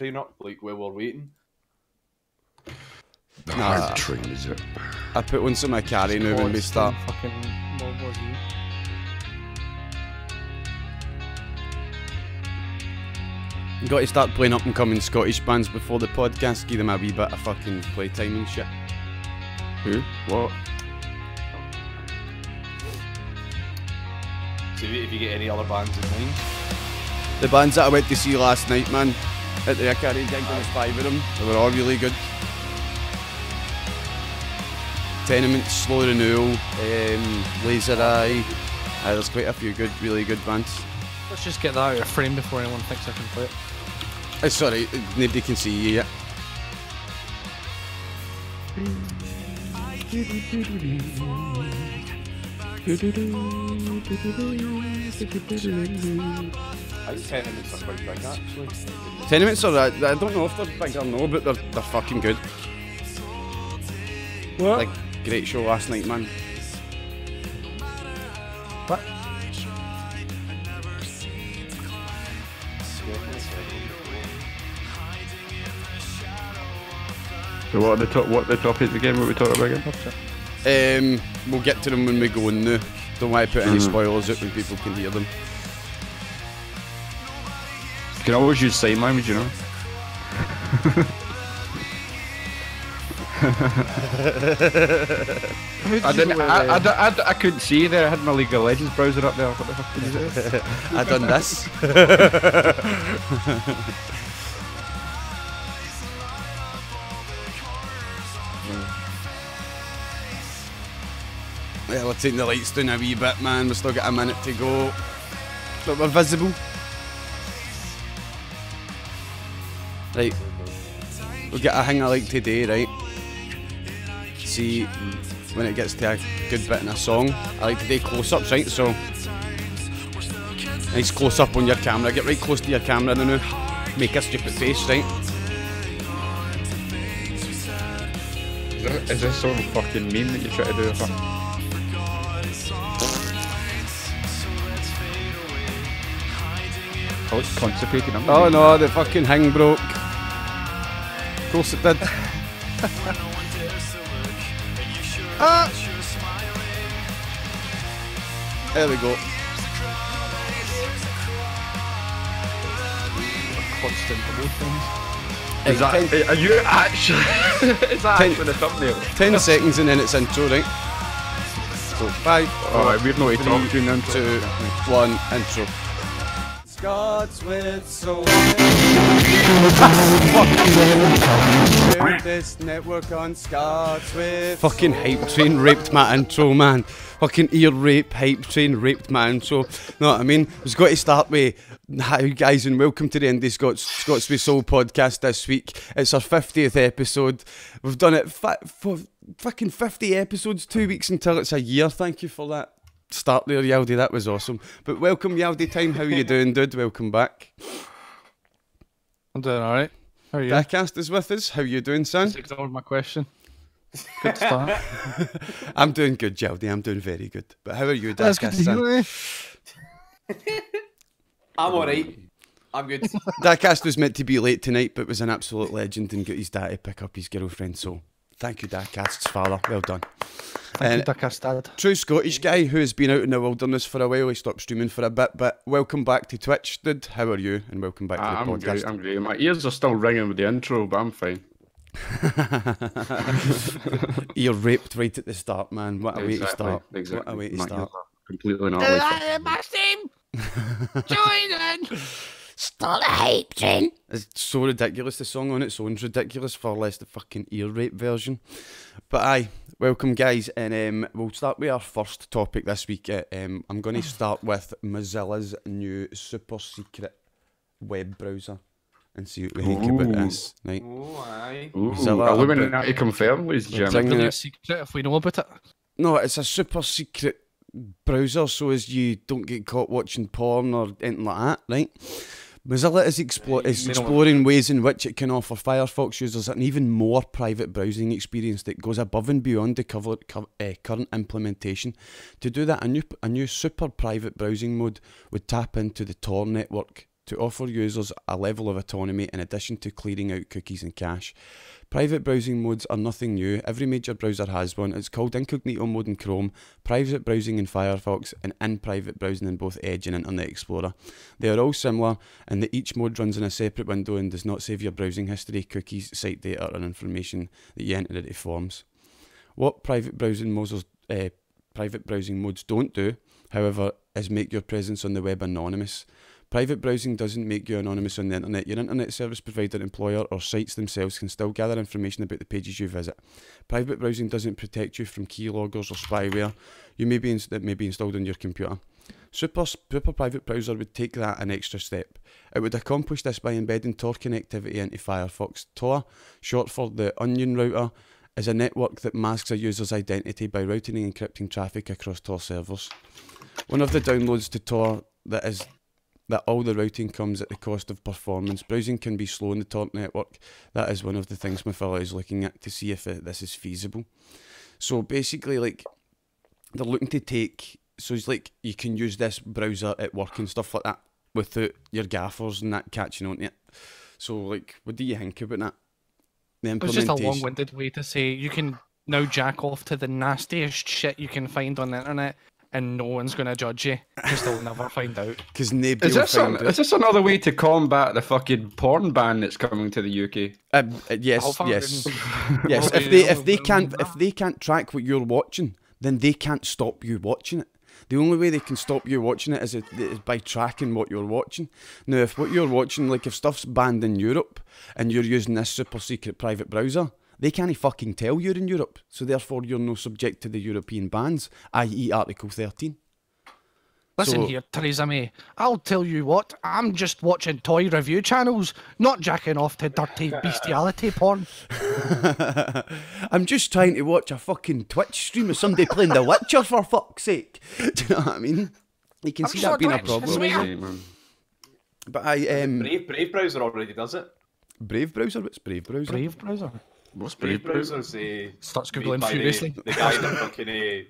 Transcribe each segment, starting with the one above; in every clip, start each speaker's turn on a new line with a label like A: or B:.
A: train up like while we're waiting?
B: The
C: Nah.
B: hard train, is it?
C: I put one some my carry now when we start.
D: Fucking mob was you.
C: You got to start playing up and coming Scottish bands before the podcast. Give them a wee bit of fucking playtime and shit.
B: Who? What?
A: So if you get any other bands in mind,
C: The bands that I went to see last night, man, at the Acari gig, there was five of them. They were all really good. Tenement, Slow Renewal, um, Laser Eye. Uh, there's quite a few good, really good bands.
D: Let's just get that out of frame before anyone thinks I can play it.
C: It's alright, nobody can see you yet.
A: I think Tenements are quite big actually.
C: Tenements are, I, I don't know if they're big or no, but they're, they're fucking good.
D: What?
C: Like, great show last night, man.
D: what?
B: So what are the top? What are the topics again? What we talking about again?
C: Um, we'll get to them when we go in now. Don't want to put any
B: Mhm.
C: spoilers out when people can hear them.
B: You can always use sign language, you know. I didn't. I, I, I, I, I couldn't see there. I had my League of Legends browser up there. What the fuck did you?
C: I done this. yeah, we're taking the lights down a wee bit, man. We've still got a minute to go. But we're visible. Right. We'll get a hang of like today, right? See when it gets to a good bit in a song. I like to do close ups, right? So Nice close up on your camera. Get right close to your camera now. Make a stupid face, right?
B: Is this, is this some fucking meme that you try to do? Or it's constipated. I'm
C: Oh no, the fucking hang broke. Of course it did. ah! There we go.
D: Constant emotions.
B: Is that, are you actually? is that
C: Ten-
B: actually the thumbnail?
C: 10 seconds and then it's intro, right? So, five,
B: Alright, we've not
C: three,
B: talked during the intro.
C: two, one, intro. Scots with so this network on Scots with Fucking hype train raped my intro, man. Fucking ear rape, hype train raped my intro. Know what I mean? We've got to start with hi guys and welcome to the Indi Scots Scots with Soul podcast this week. It's our 50th episode. We've done it for fucking 50 episodes, two weeks until it's a year. Thank you for that start there, Yaldi. That was awesome. But welcome, Yaldi time. How you doing, dude? Welcome back.
D: I'm doing alright. How are you?
C: Diecast is with us. How you doing, son?
D: Just ignored my question. Good start.
C: I'm doing good, Yaldi. I'm doing very good. But how are you,
D: That's good
C: Diecast,
D: to
C: son?
A: I'm alright. I'm good.
C: Diecast was meant to be late tonight, but was an absolute legend and got his dad to pick up his girlfriend. So thank you, Diecast's father. Well done.
D: Thank you,
C: And-
D: Dick Astad.
C: True Scottish guy who has been out in the wilderness for a while. He stopped streaming for a bit, but welcome back to Twitch, dude. How are you? And welcome back to
B: Ah,
C: the
B: I'm
C: podcast.
B: great. I'm great. My ears are still ringing with the intro, but I'm fine.
C: You're raped right at the start, man. What a way to start.
B: Exactly.
C: What a way to
B: My
C: start.
B: ears are completely not like
E: Start a hype train.
C: It's so ridiculous. The song on its own's ridiculous, far less the fucking ear rape version. But aye, welcome guys, and um, we'll start with our first topic this week. Uh, um, I'm going to start with Mozilla's new super secret web browser and see what we think about
B: Ooh.
C: this. Right,
A: oh, aye.
B: Ooh,
C: Mozilla
B: Illuminati confirmed, ladies and gentlemen.
C: Bringing
D: Really a
C: it-
D: secret if we know about it.
C: no, it's a super secret browser, so as you don't get caught watching porn or anything like that, right? Mozilla is, is
D: you know what-
C: exploring ways in which it can offer Firefox users an even more private browsing experience that goes above and beyond the cover, co- uh, current implementation. To do that, a new, a new super private browsing mode would tap into the Tor network to offer users a level of autonomy in addition to clearing out cookies and cache. Private browsing modes are nothing new. Every major browser has one. It's called incognito mode in Chrome, private browsing in Firefox, and InPrivate browsing in both Edge and Internet Explorer. They are all similar in that each mode runs in a separate window and does not save your browsing history, cookies, site data, or information that you enter into forms. What private browsing modes, uh, private browsing modes don't do, however, is make your presence on the web anonymous. Private browsing doesn't make you anonymous on the internet. Your internet service provider, employer, or sites themselves can still gather information about the pages you visit. Private browsing doesn't protect you from keyloggers or spyware you may be that may be installed on your computer. Super, Super Private Browser would take that an extra step. It would accomplish this by embedding Tor connectivity into Firefox. Tor, short for the Onion Router, is a network that masks a user's identity by routing and encrypting traffic across Tor servers. One of the downloads to Tor that is that all the routing comes at the cost of performance. Browsing can be slow in the Tor network. That is one of the things Mozilla is looking at to see if it, this is feasible. So basically, like they're looking to take. So it's like you can use this browser at work and stuff like that without your gaffers and that catching on to it. So like, what do you think about that? The
D: It was just a long-winded way to say you can now jack off to the nastiest shit you can find on the internet, and no one's gonna judge you because they'll never find out.
C: Because nobody
B: Is
C: will
B: this, an,
C: find
B: is this another way to combat the fucking porn ban that's coming to the UK?
C: Um, uh, yes, yes, yes. If they if they can't if they can't track what you're watching, then they can't stop you watching it. The only way they can stop you watching it is, if, is by tracking what you're watching. Now, if what you're watching, like if stuff's banned in Europe and you're using this super secret private browser, they can't fucking tell you're in Europe. So therefore, you're no subject to the European bans, i.e., Article 13.
D: Listen
C: So-
D: here, Theresa May. I'll tell you what. I'm just watching toy review channels, not jacking off to dirty bestiality porn.
C: I'm just trying to watch a fucking Twitch stream of somebody playing The Witcher for fuck's sake. Do you know what I mean? You can
D: I'm
C: see that being a problem.
D: swear.
B: Man.
C: But I um
A: Brave Brave browser already does it.
C: Brave browser. What's Brave browser?
D: Brave browser.
B: What's
A: Brave
B: Brave
A: browser's uh,
D: Starts googling
A: by
D: furiously.
A: The, the guy that fucking uh,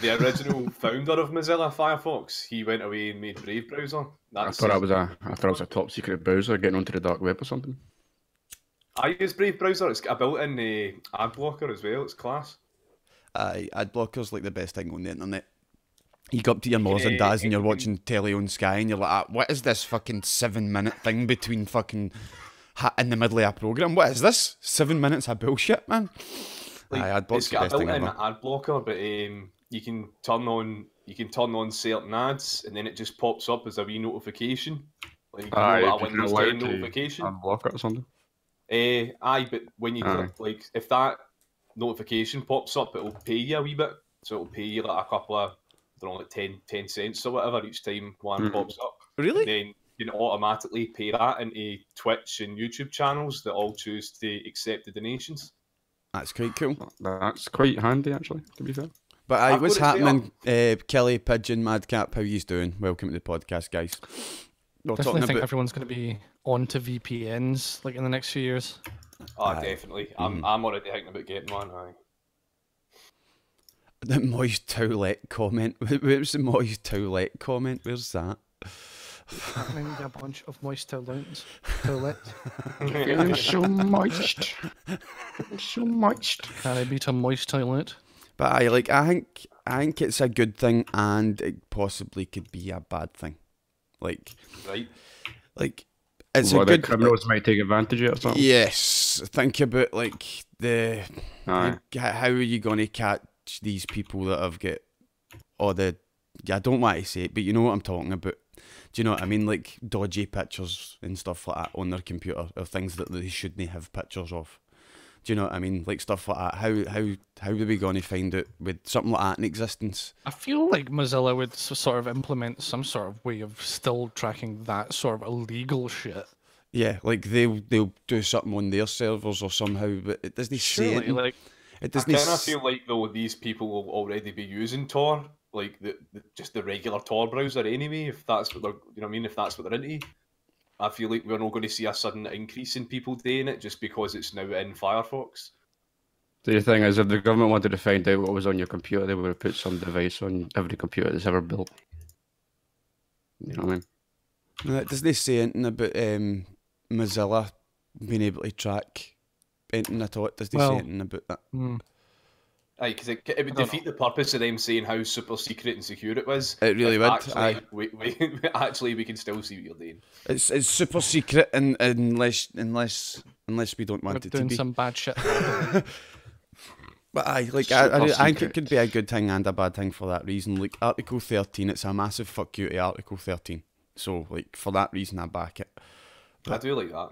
A: the original founder of Mozilla Firefox. He went away and made Brave browser.
B: I thought that was a I thought it was a top secret browser getting onto the dark web or something.
A: I use Brave browser. It's got a built-in uh, ad blocker as well. It's class.
C: Aye, ad blockers like the best thing on the internet. You go up to your mothers and
A: Yeah,
C: dads and you're watching telly on Sky and you're like, ah, what is this fucking seven minute thing between fucking ha- in the middle of a program? What is this? Seven minutes of bullshit, man.
A: Like,
C: Aye, ad block's
A: it's
C: the
A: got a
C: best thing
A: built-in
C: ever.
A: ad blocker, but um, you can turn on you can turn on certain ads, and then it just pops up as a wee notification. Like you know,
B: Aye,
A: like a
B: if you're
A: Windows 10
B: to
A: notification.
B: Unblock it or something.
A: Uh, aye, but when you
B: Aye.
A: click, like, if that notification pops up, it'll pay you a wee bit. So it'll pay you like a couple of, I don't know, like 10, 10 cents or whatever each time one
B: Mhm.
A: pops up.
C: Really?
A: Then you can automatically pay that into Twitch and YouTube channels that all choose to accept the donations.
C: That's quite cool.
B: That's quite handy actually, to be fair.
C: But aye,
A: I've
C: what's
A: got it set
C: happening? Uh, Kelly, Pigeon, Madcap, how yous doing? Welcome to the podcast, guys. We're
D: Definitely think
C: about
D: everyone's going to be on to VPNs like in the next few years.
A: Oh,
C: Aye.
A: definitely. I'm,
C: Mhm.
A: I'm already thinking about getting one. Aye.
C: the moist towelette comment. Where's the moist towelette comment? Where's that?
D: Happening a bunch of moist toilets. Toilets.
B: Feeling so moist. so moist.
D: Can I beat a moist toilet?
C: But I like. I think. I think it's a good thing, and it possibly could be a bad thing. Like,
A: Right.
C: like it's
B: What
C: a
B: the
C: good.
B: criminals might take advantage of it or something.
C: Yes, think about like the.
B: Aye.
C: like, how are you going to catch these people that have got all the? Yeah, I don't want to say it, but you know what I'm talking about. Do you know what I mean? Like dodgy pictures and stuff like that on their computer of things that they shouldn't have pictures of. Do you know what I mean? Like stuff like that. How how how are we going to find out with something like that in existence?
D: I feel like Mozilla would sort of implement some sort of way of still tracking that sort of illegal shit.
C: Yeah, like they'll they'll do something on their servers or somehow, but it doesn't say
D: Surely,
C: it.
D: like
C: It
A: I
C: doesn't.
A: kind of
C: s-
A: feel like though these people will already be using Tor, like the, the just the regular Tor browser anyway. If that's what they're, you know, what I mean, if that's what they're into, I feel like we're not going to see a sudden increase in people doing it just because it's now in Firefox.
B: The thing is, if the government wanted to find out what was on your computer, they would have put some device on every computer that's ever built. You know what I mean?
C: No, doesn't say anything about um, Mozilla being able to track anything at all. It doesn't
D: Well-
C: say anything about that.
D: Hmm.
A: Aye, because it, it would
D: don't
A: defeat the purpose of them saying how super secret and secure it was.
C: It really would,
A: Actually,
C: aye.
A: we, we, actually, we can still see what you're doing.
C: It's it's super secret, and unless unless unless we don't
D: We're
C: want it to
D: doing
C: be.
D: some bad shit.
C: But I like I, I, I think it could be a good thing and a bad thing for that reason. Like Article thirteen, it's a massive fuck you to Article thirteen. So like for that reason, I back it.
A: I do like that.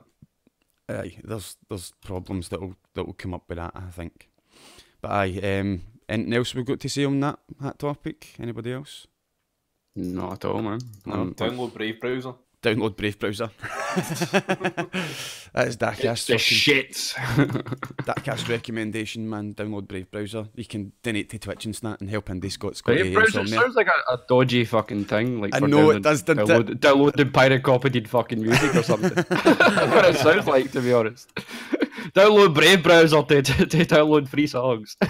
C: Aye, there's there's problems that'll that'll come up with that. I think. But aye, um, anything else we've got to say on that that topic? Anybody else?
B: Not at all, man.
C: No.
B: Um,
A: Download Brave browser.
C: Download Brave browser. That's Darkast.
B: the
C: fucking-
B: shit.
C: Darkast recommendation, man. Download Brave browser. You can donate to Twitch and Snap and help Indi Scots got
B: Brave browser sounds like a, a dodgy fucking thing. Like
C: I
B: for
C: know it does, doesn't
B: download,
C: it?
B: downloading pirate copied fucking music or something. That's what it sounds like, to be honest. Download Brave browser to, to, to download free songs.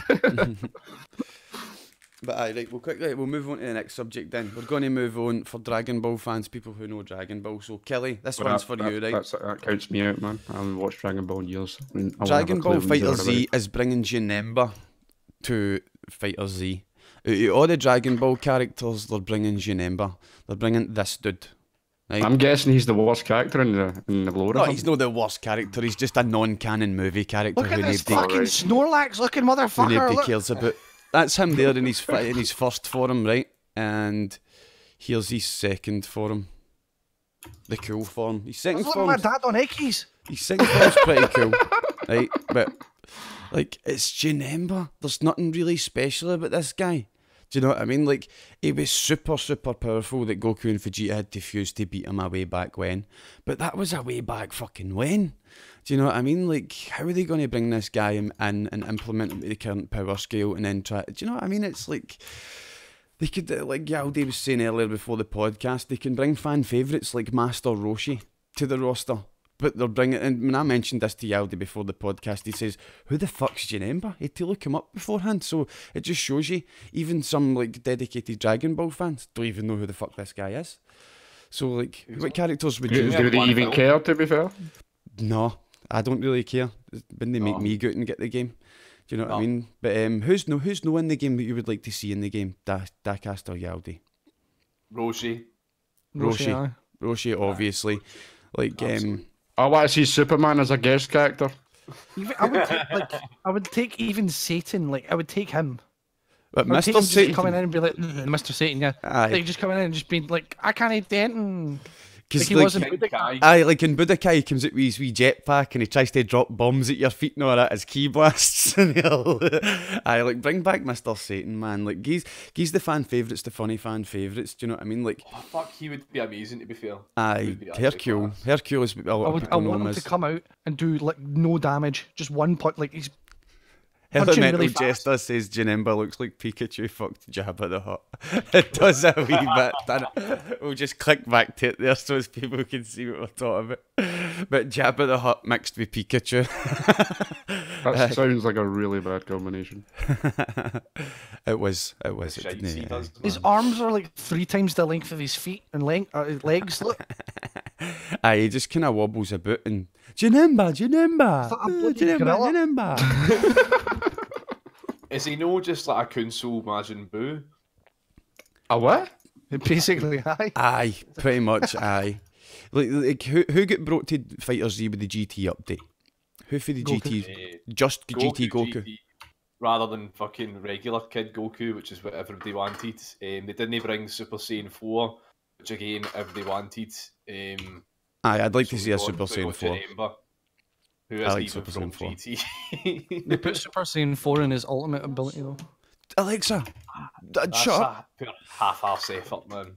C: But aye, right, we'll quickly we'll move on to the next subject then. We're going to move on for Dragon Ball fans, people who know Dragon Ball. So Kelly, this one's for
B: That-
C: you, right?
B: that's- That counts me out, man. I haven't watched Dragon Ball in years. I mean,
C: Dragon
B: have a clue
C: Ball FighterZ is bringing Janemba to FighterZ. Out of all the Dragon Ball characters, they're bringing Janemba. They're bringing this dude. Right?
B: I'm guessing he's the worst character in the in the lore.
C: no,
B: of
C: he's not the worst character. He's just a non-canon movie character
D: Look
C: who
D: at this fucking
B: Alright.
D: Snorlax looking
C: who
D: motherfucker.
C: nobody
D: Look.
C: cares about. That's him there in his in his first form, right? And here's his second form. The cool form. His second
D: Look at
C: form.
D: my dad on Ickies.
C: His second form's pretty cool, right? But like, it's Janemba. There's nothing really special about this guy. Do you know what I mean? Like, it was super, super powerful that Goku and Vegeta had to fuse to beat him a way back when. But that was a way back fucking when. Do you know what I mean? Like, how are they going to bring this guy in and, and implement him to the current power scale and then try? Do you know what I mean? It's like. They could, like Yaldi was saying earlier before the podcast, they can bring fan favourites like Master Roshi to the roster. But they're bringing, and when I mentioned this to Yaldi before the podcast, he says, Who the fuck's Janemba? He had to look him up beforehand. So it just shows you, even some like dedicated Dragon Ball fans don't even know who the fuck this guy is. So, like, what characters would
B: Do,
C: you.
A: Yeah,
B: do they even
A: film.
B: care? To be fair,
C: No, I don't really care. When they make
A: Oh.
C: me go out and get the game. Do you know what I mean? But um, who's no who's no in the game that you would like to see in the game? Da- Dakast or Yaldi?
A: Roshi.
C: Roshi.
D: aye.
C: Roshi, obviously. Like, um,
A: Absolutely.
B: I want to see Superman as a guest character.
D: Even, I would take, like I would take even Satan. Like I would take him.
C: but
D: I would
C: Mr.
D: him just
C: Satan.
D: coming in and be like, "Mm, Mr. Satan, yeah.
C: Aye.
D: Like just coming in and just being like, I can't eat anything. Like
C: Because
D: he wasn't
A: King
D: Buddha.
A: Kai.
C: aye, like in Budokai, he comes out with his wee jetpack and he tries to drop bombs at your feet and all that as key blasts. and he'll, aye, like bring back Mr. Satan, man. Like he's he's the fan favourites, the funny fan favourites. Do you know what I mean? Like,
A: Oh, fuck, he would be amazing to be fair.
C: Aye,
A: would be
C: Hercule. Hercule is a lot
D: I
C: of
D: would. I want
C: him
D: him
C: as.
D: to come out and do like no damage, just one punch. Like he's
C: Her mental
D: really
C: jester says Janemba looks like Pikachu fucked Jabba the Hutt. it does a wee bit. We'll just click back to it there so as people can see what we're talking about. But Jabba the Hutt mixed with Pikachu.
B: That sounds like a really bad combination.
C: it was. It was. It didn't,
A: he
C: it?
A: does,
D: his arms are like three times the length of his feet and length, uh, his legs. Look,
C: Aye, he just kind of wobbles about and Janemba, Janemba,
D: It's like a
C: uh,
D: bloody
C: Janemba,
D: gorilla."
C: Janemba.
A: Is he no just like a Kunsel Majin Buu?
B: A what?
D: basically, aye.
C: aye, pretty much. Aye. Like, like who who got brought to FighterZ with the GT update? Who for the
D: Goku.
C: GT?
A: Eh,
C: Just GT Goku.
A: GT, rather than fucking regular Kid Goku, which is what everybody wanted. Um, they didn't bring Super Saiyan 4, which again everybody wanted. Um,
C: Aye, I'd like to see a Super Saiyan 4.
A: Janemba, who
C: I
A: isn't
C: like Super
A: from
C: Saiyan 4.
A: GT.
D: They put Super Saiyan 4 in his ultimate ability though.
C: Alexa,
A: That's
C: shut up.
A: a pure half-half effort, man.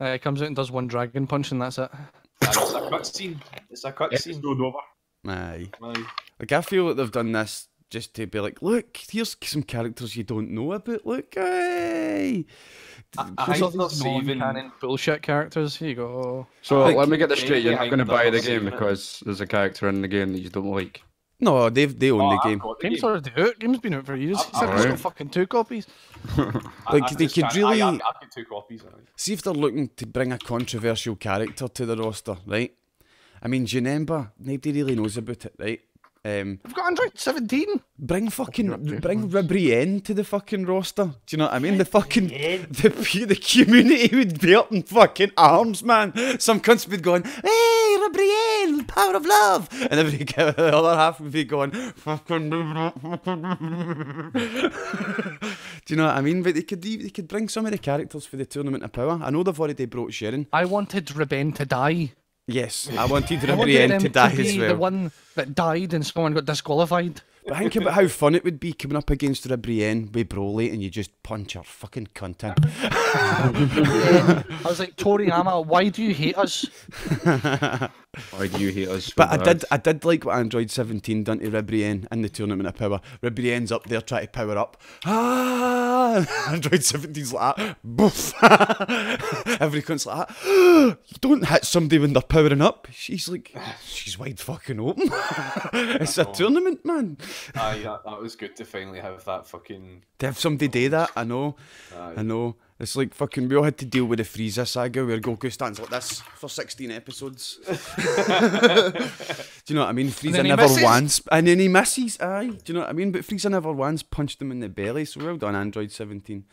D: Uh, it comes out and does one dragon punch and that's it.
A: And it's a cutscene. It's a cutscene.
B: over.
C: Aye.
A: Aye.
C: Like, I feel like they've done this just to be like, look, here's some characters you don't know about. Look, hey.
A: I, I
D: There's
A: think
D: all
A: they're
D: these
A: saving.
D: non-canon bullshit characters. Here you go.
B: So
C: Like,
B: let me get this straight. You're not going to buy the game
A: saving it.
B: because there's a character in the game that you don't like.
C: No, they've they own
A: Oh,
C: the
A: I've
C: game.
A: the
D: Game's
A: game.
D: already out. Game's been out for years.
A: I-
D: Except it's
B: Alright.
D: got fucking two copies.
C: Like,
A: I'm
C: they
A: just
C: could
A: trying-
C: really-
A: I, I've, I've two copies. aye.
C: See if they're looking to bring a controversial character to the roster, right? I mean, Janemba, nobody really knows about it, right? Um,
D: I've got Android 17.
C: bring fucking
B: Ribrianne.
C: bring Ribrianne to the fucking roster. Do you know what I mean? The fucking the the community would be up in fucking arms, man. Some cunts would be going, "Hey, Ribrianne, power of love," and every the other half would be going, "Fucking." Do you know what I mean? But they could they could bring some of the characters for the tournament of power. I know they've already brought Jiren.
D: I wanted Ribrianne to die.
C: Yes, I wanted
D: wanted
C: Ribrianne
D: him
C: to die
D: be
C: as
D: the one that died and someone got disqualified.
C: But think about how fun it would be coming up against Ribrianne with Broly and you just punch her fucking cunt in.
D: I was like, Toriyama, why do you hate us?
B: Why do you hate us? so
C: But I did, I did like what Android 17 done to Ribrianne in the Tournament of Power. Ribrianne's up there trying to power up. Ah! Android 17's like that. Boof! Every cunt's like that. you don't hit somebody when they're powering up. She's like, she's wide fucking open. it's a tournament, man.
A: Aye, that, that was good to finally have that fucking.
C: To have somebody do that, I know.
A: Aye.
C: I know. It's like fucking. We all had to deal with the Frieza saga where Goku stands like this for 16 episodes. Do you know what I mean? Frieza
D: then he
C: never
D: misses.
C: once. And then he misses, aye. Do you know what I mean? But Frieza never once punched him in the belly, so well done, Android 17.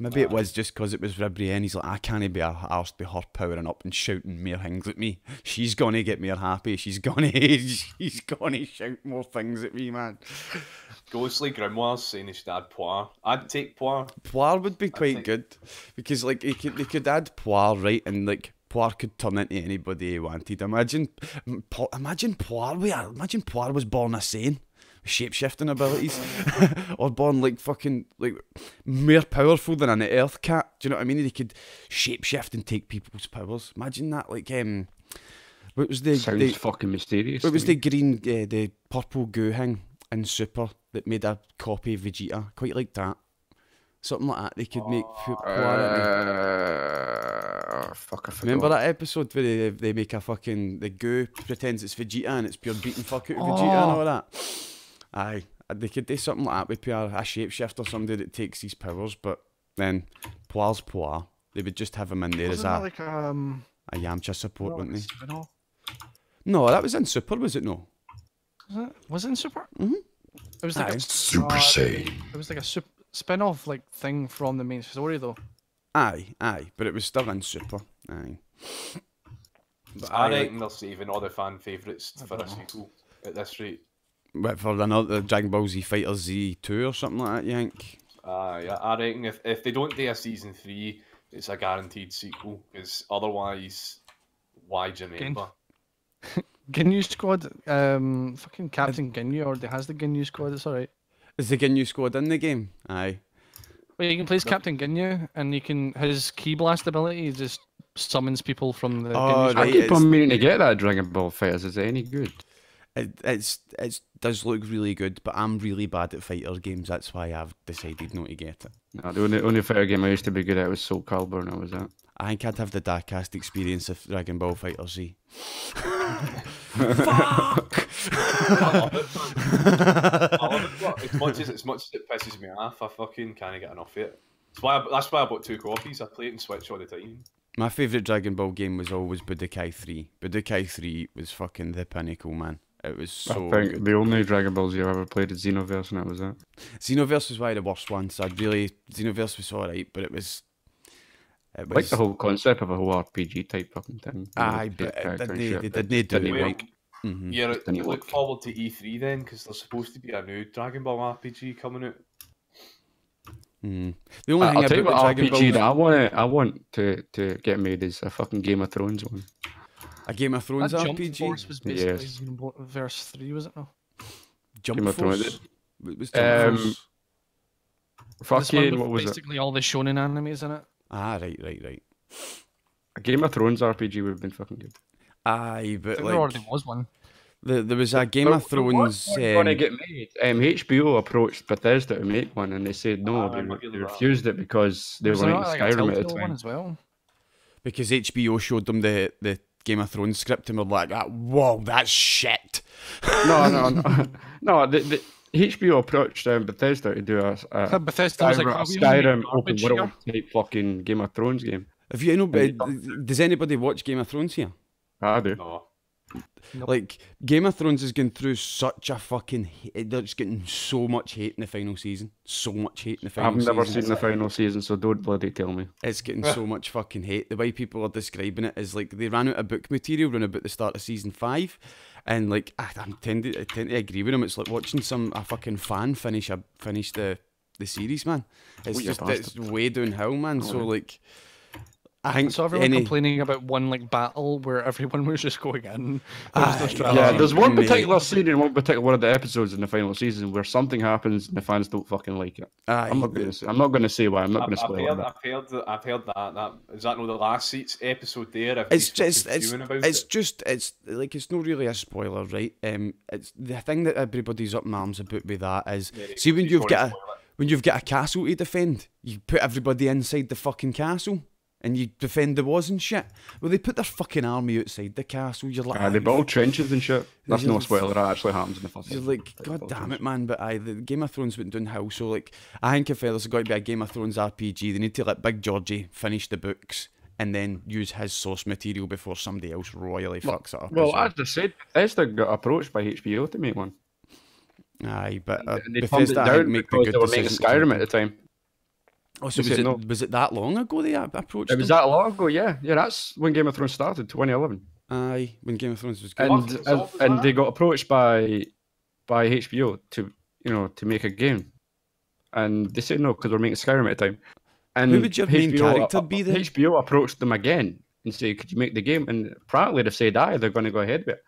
C: Maybe it was just because it was Ribrianne. He's like, I can't be arsed by her powering up and shouting more things at me. She's gonna get me happy. She's gonna, she's gonna shout more things at me, man.
A: Ghostly Grimoires saying he should add Puar. I'd take Puar.
C: Puar would be quite
A: think-
C: good because like he could, they could add Puar right and like Puar could turn into anybody he wanted. Imagine, imagine Puar. We imagine Puar was born a Saiyan, shape shifting abilities, or born like fucking like more powerful than an Earth cat. Do you know what I mean? They could shape shift and take people's powers. Imagine that. Like um, what was the,
B: Sounds
C: the
B: fucking mysterious.
C: what was
B: to
C: the green, uh, the purple goo thing in Super that made a copy of Vegeta? Quite like that. Something like that. They could make. Puar
B: Uh, fuck.
C: Remember that episode where they, they make a fucking the goo pretends it's Vegeta and it's pure beating fuck out of Vegeta and all that. Aye, uh, they could do something like that with pure a shapeshift or somebody that takes these powers, but then Puar's Puar. They would just have him in there as
D: Wasn't that
C: a,
D: like um,
C: a Yamcha support,
D: no,
C: wouldn't they?
D: spin-off?
C: No, that was in Super, was it? No.
D: Was it? Was it in Super?
C: Mhm.
D: It was like
C: Aye.
D: a
F: Super
D: uh,
F: Saiyan.
D: It was like a sup- spin-off like thing from the main story though.
C: Aye, aye, but it was still in Super. Aye. But
A: I
C: aye,
A: reckon they're saving all the fan favourites for a sequel at this rate.
C: Like, for another Dragon Ball Z FighterZ two or something like that, you think?
A: Aye, I I reckon if, if they don't do a season three, it's a guaranteed sequel. Because otherwise, why Jamaica?
D: Ginyu squad, um, fucking Captain Ginyu already has the Ginyu squad. It's alright.
C: Is the Ginyu squad in the game? Aye.
D: Well, you can play as Captain Ginyu, and you can his key blast ability just summons people from the.
C: Oh,
D: Ginyu
B: I
D: squad.
C: right.
B: keep on meaning to get that Dragon Ball Fighters. Is it any good?
C: It it's it does look really good, but I'm really bad at fighter games. That's why I've decided not to get it.
B: No, the only, only fighter game I used to be good at was Soul Calibur, and that was that.
C: I think I'd have the Darkcast experience of Dragon Ball
A: FighterZ. love it, man. I love it. As much as as much as it pisses me off, I fucking can't get enough of it. That's why I, that's why I bought two copies. I play it and Switch all the time.
C: My favourite Dragon Ball game was always Budokai 3. Budokai 3 was fucking the pinnacle, man. It was so
B: I think
C: good.
B: the only Dragon Ball Z I've ever played is Xenoverse, and that was it.
C: Xenoverse was one of the worst ones. I'd really Xenoverse was alright, but it was it
B: I like the whole concept of a whole RPG type fucking thing. you know,
C: aye,
B: with
C: but it
B: character and
C: didn't,
B: shit,
C: they didn't do it
B: didn't
A: Well,
C: right. Mhm.
A: Yeah,
B: didn't
A: look
B: work.
A: forward to E3 then, because there's supposed to be a new Dragon Ball RPG coming out.
C: Mhm. The only
B: I-
C: thing
B: I'll tell you what RPG
C: Ball
B: that I want I want to, to get made is a fucking Game of Thrones one.
C: A Game of Thrones
D: That Jump
C: RPG.
D: Force was basically
B: Yes.
D: verse three, was it? No.
C: Jump
B: Game of Thrones.
C: Force. What was Jump
B: Um,
C: Force?
D: This one
B: Fucking
D: with
B: what was it?
D: basically all the shonen animes in it.
C: Ah, right, right, right.
B: A Game of Thrones RPG would have been fucking good.
C: Aye,
D: I
C: but
D: think
C: like
D: there already was one.
C: the, there was a Game of Thrones.
B: going to
C: Um,
B: get made. Um, HBO approached Bethesda to make one, and they said no.
A: Ah,
B: they,
A: I
B: re-
A: feel
B: they refused it because they
D: Was
B: were making
D: not like a
B: Skyrim at the
D: Telltale one
B: time.
D: as well?
C: because HBO showed them the, the Game of Thrones script and were like, ah, whoa, that's shit.
B: No, no, no. no the, the HBO approached um, Bethesda to do a, a
D: Bethesda was like,
B: Skyrim,
D: "Oh,
B: Skyrim open
D: garbage
B: world type fucking Game of Thrones game.
C: Have you know? Uh, Does anybody watch Game of Thrones here?
B: I do.
A: No.
C: Like Game of Thrones is going through such a fucking. ha- They're just getting so much hate in the final season. So much hate in the final season.
B: I've
C: season.
B: never seen the final season, so don't bloody tell me.
C: It's getting so much fucking hate. The way people are describing it is like they ran out of book material around about the start of season five, and like I, I'm tend to, I tend to agree with them. It's like watching some a fucking fan finish a finish the the series, man. It's
B: What you
C: just it's
B: bastard.
C: way downhill, man. So
B: Alright.
C: like, I think
D: So everyone
C: any,
D: complaining about one like battle where everyone was just going in. There was no
C: Ah.
B: Yeah, there's one
C: mate.
B: particular scene in one particular one of the episodes in the final season where something happens and the fans don't fucking like it.
C: aye,
B: I'm not gonna say, I'm not gonna say why. I'm not gonna spoil
A: heard,
B: it.
A: I've heard, that, I've heard that, that. Is that not the last seats episode there?
C: it's just it's
A: about
C: it's
A: it.
C: just it's like it's not really a spoiler, right? Um, it's the thing that everybody's up in arms about with that is
A: Yeah,
C: see when you've got a when you've got a castle to defend, you put everybody inside the fucking castle. And you defend the walls and shit. Well, they put their fucking army outside the castle. You're like,
B: Uh, they
C: "Ah,
B: build trenches and shit. That's no
C: You're-
B: spoiler. That actually happens in the first.
C: You're like, God damn it, man! But I, the Game of Thrones went downhill. So like, I think if there's got to be a Game of Thrones RPG, they need to let Big Georgie finish the books and then use his source material before somebody else royally fucks it up.
B: Well,
C: as
B: I said, Bethesda got approached by HBO to make one.
C: Aye, but uh,
B: And they turned it
C: Bethesda, I think,
B: down
C: make the
B: because
C: good
B: they were making. Skyrim at the time.
C: Oh, so was it,
B: no.
C: was it that long ago they approached
B: It was
C: them?
B: that long ago, yeah. Yeah, that's when Game of Thrones started, 2011.
C: Aye, when Game of Thrones was good.
B: And
A: Fucking
B: and, and they got approached by by HBO to you know to make a game, and they said no because we're making Skyrim at the time. And
C: Who would your main
B: HBO
C: character be then?
B: HBO approached them again and said, "Could you make the game?" And apparently they've said, "Aye, they're going to go ahead with it."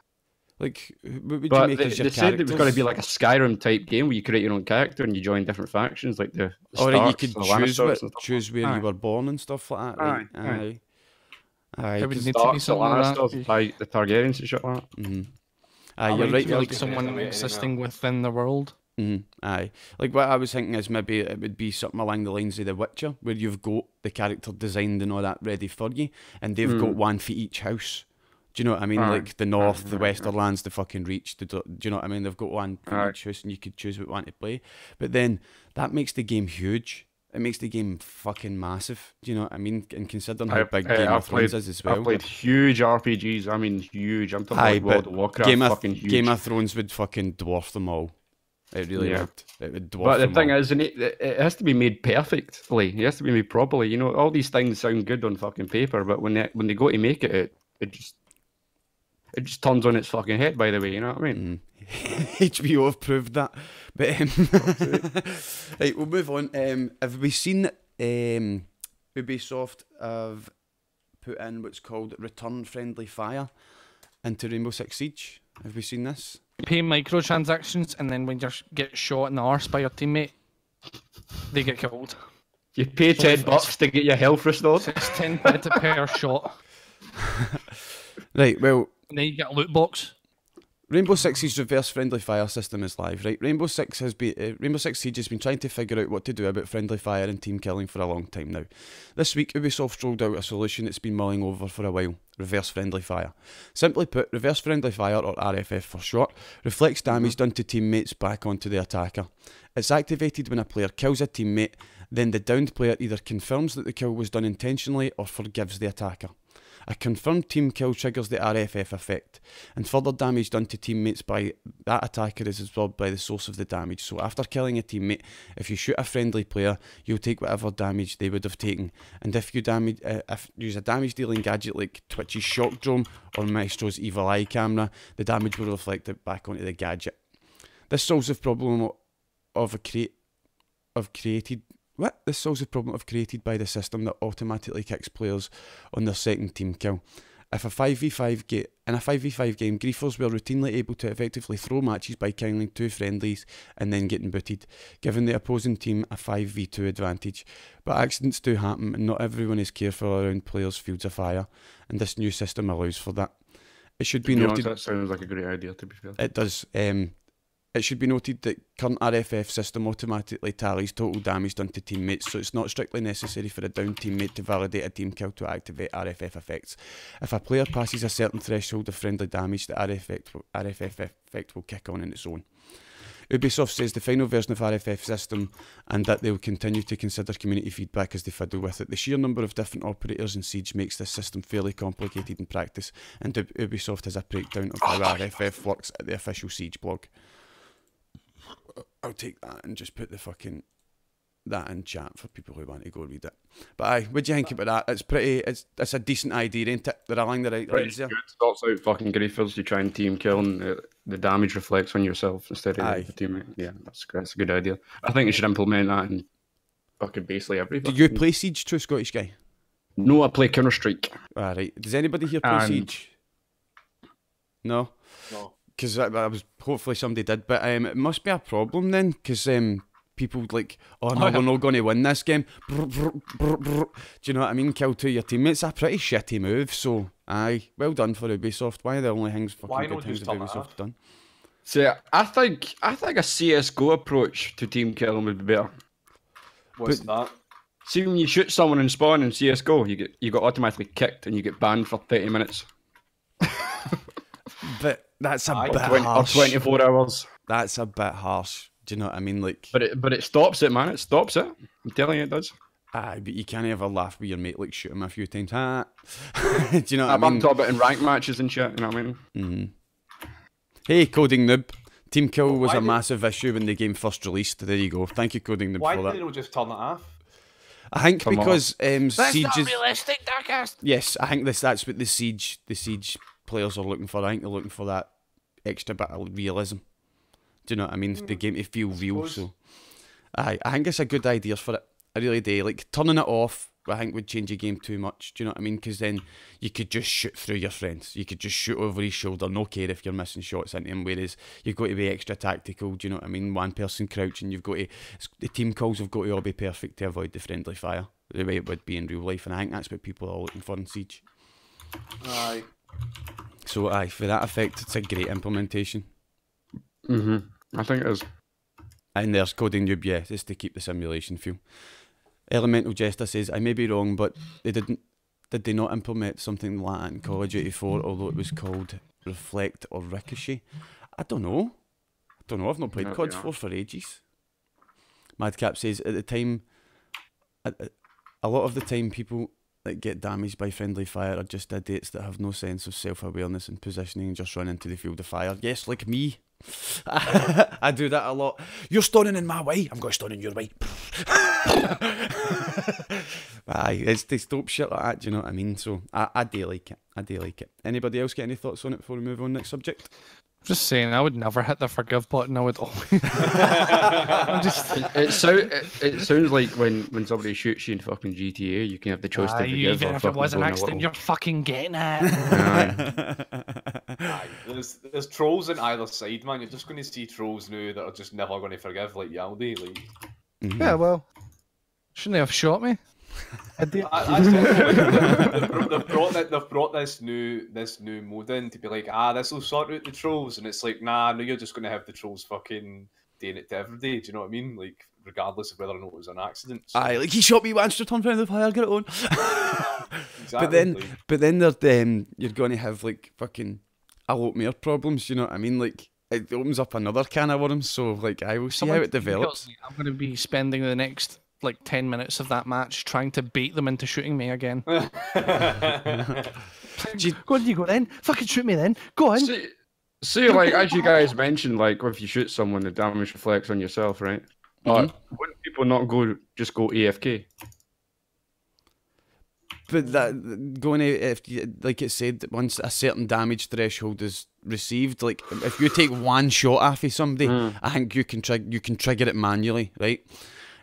C: Like, who- what would you
B: But
C: make
B: they,
C: as
B: they
C: your
B: said it was going to be like a Skyrim type game where you create your own character and you join different factions, like the, the
C: Or you could
B: and
C: choose
B: Lannisters
C: what, choose where
B: Aye.
C: you were born and stuff like that. Right?
B: Aye, aye.
C: Aye. Aye.
D: It need to be something like that.
B: like the Targaryens and shit like that.
C: Mhm. Aye, you're right. you're-
A: like
D: like someone
A: anyway.
D: existing within the world.
C: Mhm, Aye. Like what I was thinking is maybe it would be something along the lines of The Witcher, where you've got the character designed and all that ready for you, and they've got
B: Mm.
C: one for each house. Do you know what I mean?
B: Aye.
C: Like the north, the
B: aye,
C: Westerlands, the fucking Reach. The, do you know what I mean? They've got one for
B: Aye.
C: each house, and you could choose what one to play. But then that makes the game huge. It makes the game fucking massive. Do you know what I mean? And considering how
B: I-
C: big
B: I-
C: Game
B: I've
C: of Thrones
B: played-
C: is as well.
B: I've played huge RPGs. I mean, huge. I'm talking
C: Aye,
B: like World of Warcraft.
C: Game of
B: fucking huge.
C: Game of Thrones would fucking dwarf them all. It really
B: Yeah.
C: would. It would dwarf
B: but the
C: them
B: thing
C: all.
B: is, it, it it has to be made perfectly. It has to be made properly. You know, all these things sound good on fucking paper, but when they when they go to make it, it, it just it just turns on its fucking head. By the way, you know what I mean?
C: HBO have proved that. But um, right, we'll move on. Um, have we seen um, Ubisoft have put in what's called return friendly fire into Rainbow Six Siege? Have we seen this?
D: Pay microtransactions, and then when you get shot in the arse by your teammate, they get killed.
B: You pay
D: So
B: ten bucks to get your health restored.
D: It's ten quid per shot,
C: Right. Well,
D: and then you get a loot box.
C: Rainbow Six's reverse friendly fire system is live, right? Rainbow Six has been uh, Rainbow Six Siege has been trying to figure out what to do about friendly fire and team killing for a long time now. This week, Ubisoft rolled out a solution that's been mulling over for a while: reverse friendly fire. Simply put, reverse friendly fire, or RFF for short, reflects damage done to teammates back onto the attacker. It's activated when a player kills a teammate, then the downed player either confirms that the kill was done intentionally or forgives the attacker. A confirmed team kill triggers the RFF effect, and further damage done to teammates by that attacker is absorbed by the source of the damage. So, after killing a teammate, if you shoot a friendly player, you'll take whatever damage they would have taken. And if you damage, uh, if use a damage dealing gadget like Twitch's Shock Drone or Maestro's Evil Eye camera, the damage will reflect it back onto the gadget. This solves the problem of a create of created what? This solves the problem of created by the system that automatically kicks players on their second team kill. If a 5v5 ga- in a 5v5 game, griefers were routinely able to effectively throw matches by killing two friendlies and then getting booted, giving the opposing team a 5v2 advantage. But accidents do happen, and not everyone is careful around players' fields of fire, and this new system allows for that. It should be
B: be
C: noted.
B: honest, that sounds like a great idea. To be fair.
C: It does. Um, It should be noted that current RFF system automatically tallies total damage done to teammates, so it's not strictly necessary for a down teammate to validate a team kill to activate RFF effects. If a player passes a certain threshold of friendly damage, the RFF, RFF effect will kick on in its own. Ubisoft says the final version of RFF system and that they will continue to consider community feedback as they fiddle with it. The sheer number of different operators in Siege makes this system fairly complicated in practice, and Ubisoft has a breakdown of how oh, RFF works at the official Siege blog. I'll take that and just put the fucking that in chat for people who want to go read it. But aye, what do you think about that? It's pretty. It's it's a decent idea, ain't it? They're along the right
B: Pretty
C: lines there.
B: good. Stops out fucking griefers. You try and team kill, and uh, the damage reflects on yourself instead of
C: Aye.
B: the teammate. Yeah, that's that's a good idea. I think you should implement that in fucking basically every.
C: Do you play Siege, true Scottish guy?
B: No, I play Counter Strike.
C: All right. Does anybody here play
B: And-
C: Siege? No.
A: No.
C: Because I, I was hopefully somebody did, but um, it must be a problem then, because um, people like, oh no,
D: Oh, yeah.
C: we're not going to win this game. Brr, brr, brr, brr. Do you know what I mean? Kill two of your teammates, a pretty shitty move. So, aye, well done for Ubisoft. Why are the only things fucking
A: Why
C: good things
A: just
C: have
A: turn it
C: Ubisoft
A: off?
C: done?
B: So I think I think a CS:GO approach to team killing would be better.
A: What's that?
B: See when you shoot someone in spawn in CS:GO, you get you got automatically kicked and you get banned for thirty minutes
C: But that's a bit
B: or, 20, or
C: harsh.
B: twenty four hours.
C: That's a bit harsh. Do you know what I mean? Like,
B: But it but it stops it, man. It stops it. I'm telling you, it does.
C: aye, but you can't ever laugh with your mate, like shoot him a few times. Ha. Do you know what I
B: I'm,
C: mean?
B: I'm talking about in rank matches and shit. You know what I mean?
C: Mhm. Hey, Coding Noob. Team kill was a
A: did-
C: massive issue when the game first released. There you go. Thank you, Coding Noob,
A: Why
C: for
A: did
C: that.
A: they not just turn it off?
C: I think
B: Come on.
C: because um,
D: That's
C: Siege
D: not
C: is
D: realistic, Darkest.
C: yes, I think this that's what the Siege the Siege players are looking for. I think they're looking for that extra bit of realism. Do you know what I mean? The mm. game to feel real. So, aye, I think it's a good idea for it. I really do. Like turning it off, I think would change the game too much. Do you know what I mean? Because then you could just shoot through your friends. You could just shoot over his shoulder, no care if you're missing shots into him. Whereas you've got to be extra tactical. Do you know what I mean? One person crouching, you've got to. The team calls have got to all be perfect to avoid the friendly fire, the way it would be in real life. And I think that's what people are looking for in Siege.
A: Aye.
C: So, aye, for that effect, it's a great implementation.
B: Mm-hmm. I think it is.
C: And there's coding noob, yeah, just to keep the simulation feel. Elemental Jester says, I may be wrong, but they didn't did they not implement something like that in Call of Duty 4, although it was called Reflect or Ricochet? I don't know. I don't know, I've not played
B: No,
C: COD 4 for ages. Madcap says, at the time, a lot of the time people that get damaged by friendly fire are just idiots that have no sense of self-awareness and positioning and just run into the field of fire. Yes, like me. I do that a lot. You're standing in my way. I'm going to stand in your way. Aye, it's they stop shit like that. Do you know what I mean? So I, I do like it. I do like it. Anybody else get any thoughts on it before we move on next subject?
D: Just saying, I would never hit the forgive button. I would always. I'm just.
B: It, it, so, it, it sounds like when, when somebody shoots you in fucking GTA, you can have the choice
D: Aye,
B: to forgive
D: even
B: or
D: if it was an
B: go in a
D: accident, you're fucking getting it.
B: Aye.
A: Aye. There's there's trolls on either side, man. You're just going to see trolls now that are just never going to forgive, like Yaldi. Like mm-hmm.
D: yeah, well, shouldn't they have shot me? Idiot.
A: I, that's they've, brought- they've brought that, they've brought this new this new mode in to be like, ah, this will sort out the trolls, and it's like, nah, no, you're just going to have the trolls fucking doing it to every day. Do you know what I mean? Like, regardless of whether or not it was an accident. So,
C: Aye, like he shot me once, return friendly fire, get it on.
A: exactly,
C: but then,
A: like,
C: but then there, um, you're going to have like fucking a lot more problems. You know what I mean? Like it opens up another can of worms. So like I will see how it develops.
D: me I'm going to be spending the next like 10 minutes of that match trying to bait them into shooting me again. Go on, you go then. Fucking shoot me then. Go on.
B: See, see, like as you guys mentioned, like if you shoot someone, the damage reflects on yourself, right? Mm-hmm. But wouldn't people not go just go AFK?
C: But that going to if like it said, once a certain damage threshold is received, like if you take one shot off of somebody, mm. I think you can trig- you can trigger it manually, right?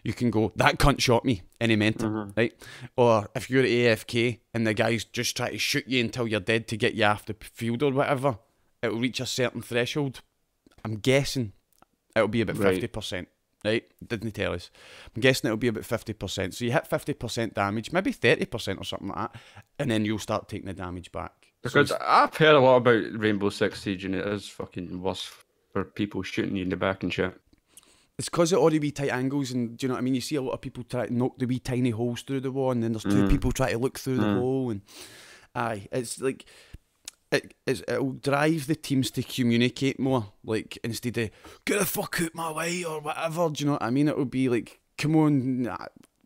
C: You can go that cunt shot me, and he meant it, mm-hmm. right? Or if you're AFK and the guys just try to shoot you until you're dead to get you off the field or whatever, it'll reach a certain threshold. I'm guessing it'll be about fifty percent. Right, didn't he tell us. I'm guessing it'll be about fifty percent. So you hit fifty percent damage, maybe thirty percent or something like that, and then you'll start taking the damage back. So
B: Because I've heard a lot about Rainbow Six Siege and it is fucking worse for people shooting you in the back and shit.
C: It's because of all the wee tight angles, and do you know what I mean? You see a lot of people try to knock the wee tiny holes through the wall, and then there's two
B: Mm.
C: people trying to look through the
B: Mm.
C: hole, and aye, it's like it, it'll drive the teams to communicate more, like instead of get the fuck out my way or whatever. Do you know what I mean? It'll be like, come on, nah,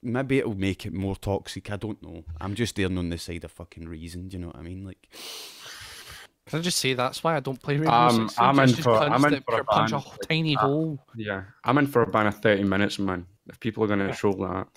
C: maybe it'll make it more toxic. I don't know. I'm just there on the side of fucking reason. Do you know what I mean? Like,
D: Can I just say that's why I don't play Rainbow
B: Um,
D: Six
B: I'm
D: Siege,
B: in for- I'm in for a
D: punch a
B: ban.
D: tiny
B: Uh,
D: hole.
B: Yeah, I'm in for a ban of 30 minutes, man. If people are gonna troll that,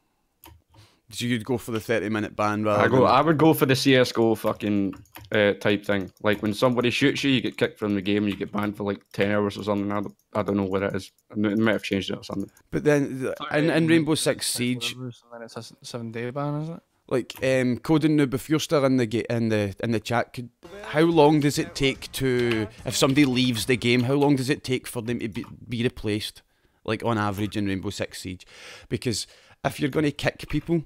C: so you'd go for the 30 minute ban rather
B: I go.
C: than-
B: I would go for the CS:GO fucking uh, type thing. Like when somebody shoots you, you get kicked from the game, you get banned for like 10 hours or something. I don't, I don't know what it is. They might have changed it or something.
C: But then in, in Rainbow Six Siege,
D: And then it's a s- seven day ban, is it?
C: Like um, coding noob, if you're still in the ga- in the in the chat, could how long does it take to if somebody leaves the game? How long does it take for them to be, be replaced? Like on average in Rainbow Six Siege, because if you're going to kick people,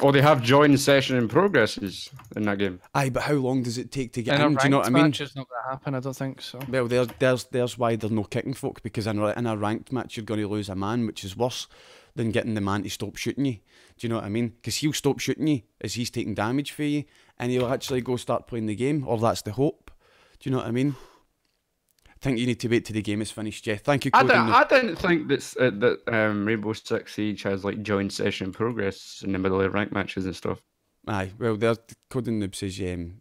B: Or they have join session in progresses in that game.
C: aye, but how long does it take to get
D: In
C: in? Do you know what I mean?
D: match, it's not going to happen. I don't think so.
C: Well, there's there's there's why there's no kicking folk because in a, in a ranked match you're going to lose a man, which is worse than getting the man to stop shooting you. Do you know what I mean? Because he'll stop shooting you as he's taking damage for you, and he'll actually go start playing the game, or that's the hope. Do you know what I mean? I think you need to wait till the game is finished, yeah. Thank you,
B: I, don't, I didn't think that uh, that um, Rainbow Six Siege has like join session progress in the middle of rank matches and stuff.
C: Aye, well, there's Coding Noob says um,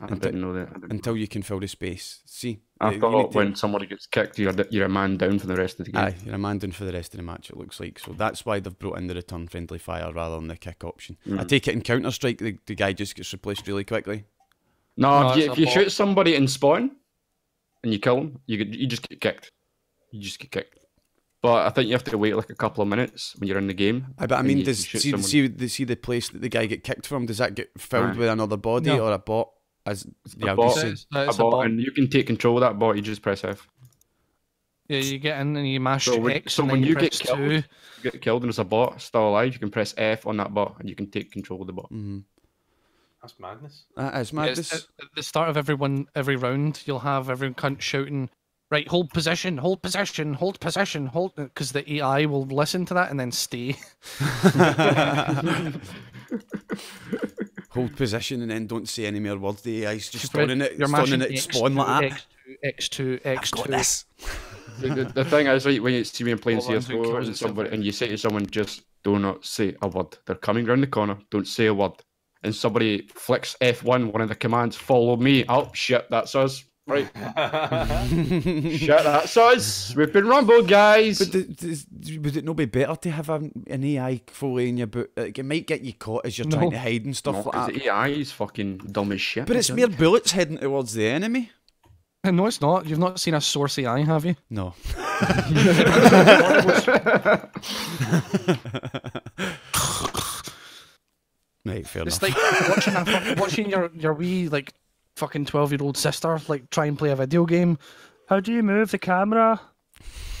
B: I didn't know that. I, didn't
C: until you can fill the space. See,
B: I
C: you need
B: thought
C: to-
B: when somebody gets kicked, you're you're a man down for the rest of the game.
C: Aye, you're a man down for the rest of the match, it looks like. So that's why they've brought in the return friendly fire rather than the kick option. I
B: Mm.
C: take it in Counter Strike, the, the guy just gets replaced really quickly.
B: No,
D: No,
B: if you, if you shoot somebody in spawn and you kill them, you get, you just get kicked. You just get kicked. But I think you have to wait like a couple of minutes when you're in the game.
C: Aye, but I mean,
B: you
C: does
B: shoot
C: see,
B: someone.
C: see the see the place that the guy get kicked from? Does that get filled
B: Aye.
C: with another body
D: No.
C: or a bot? As yeah,
B: a
C: I'll
B: bot.
C: just say-
D: It's,
B: a
D: it's a
B: bot,
D: bot.
B: and you can take control of that bot. You just press F.
D: Yeah, you get in and you mash
B: So when-
D: X
B: so
D: and
B: when
D: then
B: you
D: you
B: get
D: press
B: killed-
D: two.
B: You get killed and there's a bot still alive. You can press F on that bot and you can take control of the bot.
C: Mhm.
A: That's madness.
C: That is madness.
D: it's- at, at the start of every one, every round, you'll have every cunt shouting, "Right, hold position, hold position, hold position, hold," because the AI will listen to that and then stay.
C: Hold mm. position and then don't say any more words. The AI's just
D: Right,
C: it,
D: You're
C: stoning
D: mashing
C: it, spawn like that.
D: X2, X2,
C: I've got this.
B: the, the, the thing is, like, when you see me playing
D: All ones that
B: CSGO and,
D: itself.
B: somebody, and you say to someone, just do not say a word. They're coming round the corner, don't say a word. And somebody flicks F1, one of the commands, follow me. Oh, shit, that's us. Right. shit, that's us. We've been rumbled, guys.
C: But th- th- would it not be better to have an, an AI fully in your boot? Like, it might get you caught as you're trying to hide and stuff
B: No, 'cause
C: like that.
B: the AI is fucking dumb as shit.
C: But it's
B: man.
C: mere bullets heading towards the enemy.
D: Uh, no, it's not. You've not seen a source AI, have you?
C: No. right, fair
D: It's
C: enough.
D: like watching a, watching your your wee like fucking twelve year old sister like try and play a video game. How do you move the camera?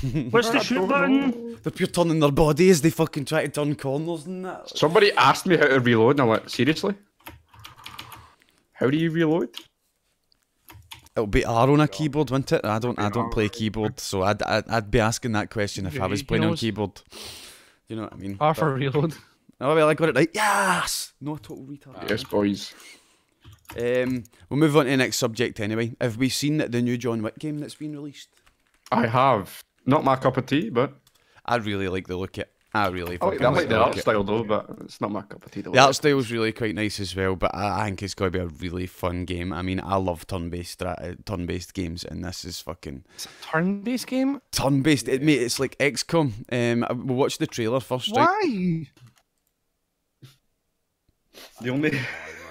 D: Where's the shoot button?
C: They're pure turning their bodies, they fucking try to turn corners and that.
B: Somebody asked me how to reload, and I'm like, seriously? How do you reload?
C: It'll be R on a keyboard, won't it? I don't, I don't play keyboard, so I'd, I'd, I'd be asking that question if I was playing on keyboard. You know what I mean?
D: R for reload.
C: Oh well, I got it right. Yes. No total retard.
B: Yes, boys.
C: Um, we'll move on to the next subject anyway. Have we seen the new John Wick game that's been released?
B: I have. Not my cup of tea, but
C: I really like the look at. I really.
B: I like, I like the
C: look
B: art
C: at-
B: style though, but it's not my cup of tea. Though.
C: The art style's really quite nice as well, but I, I think it's going to be a really fun game. I mean, I love turn-based uh, turn-based games, and this is fucking
D: It's a turn based game.
C: turn-based. It, mate, it's like XCOM. Um, I- we'll watch the trailer first, right?
D: Why?
B: The only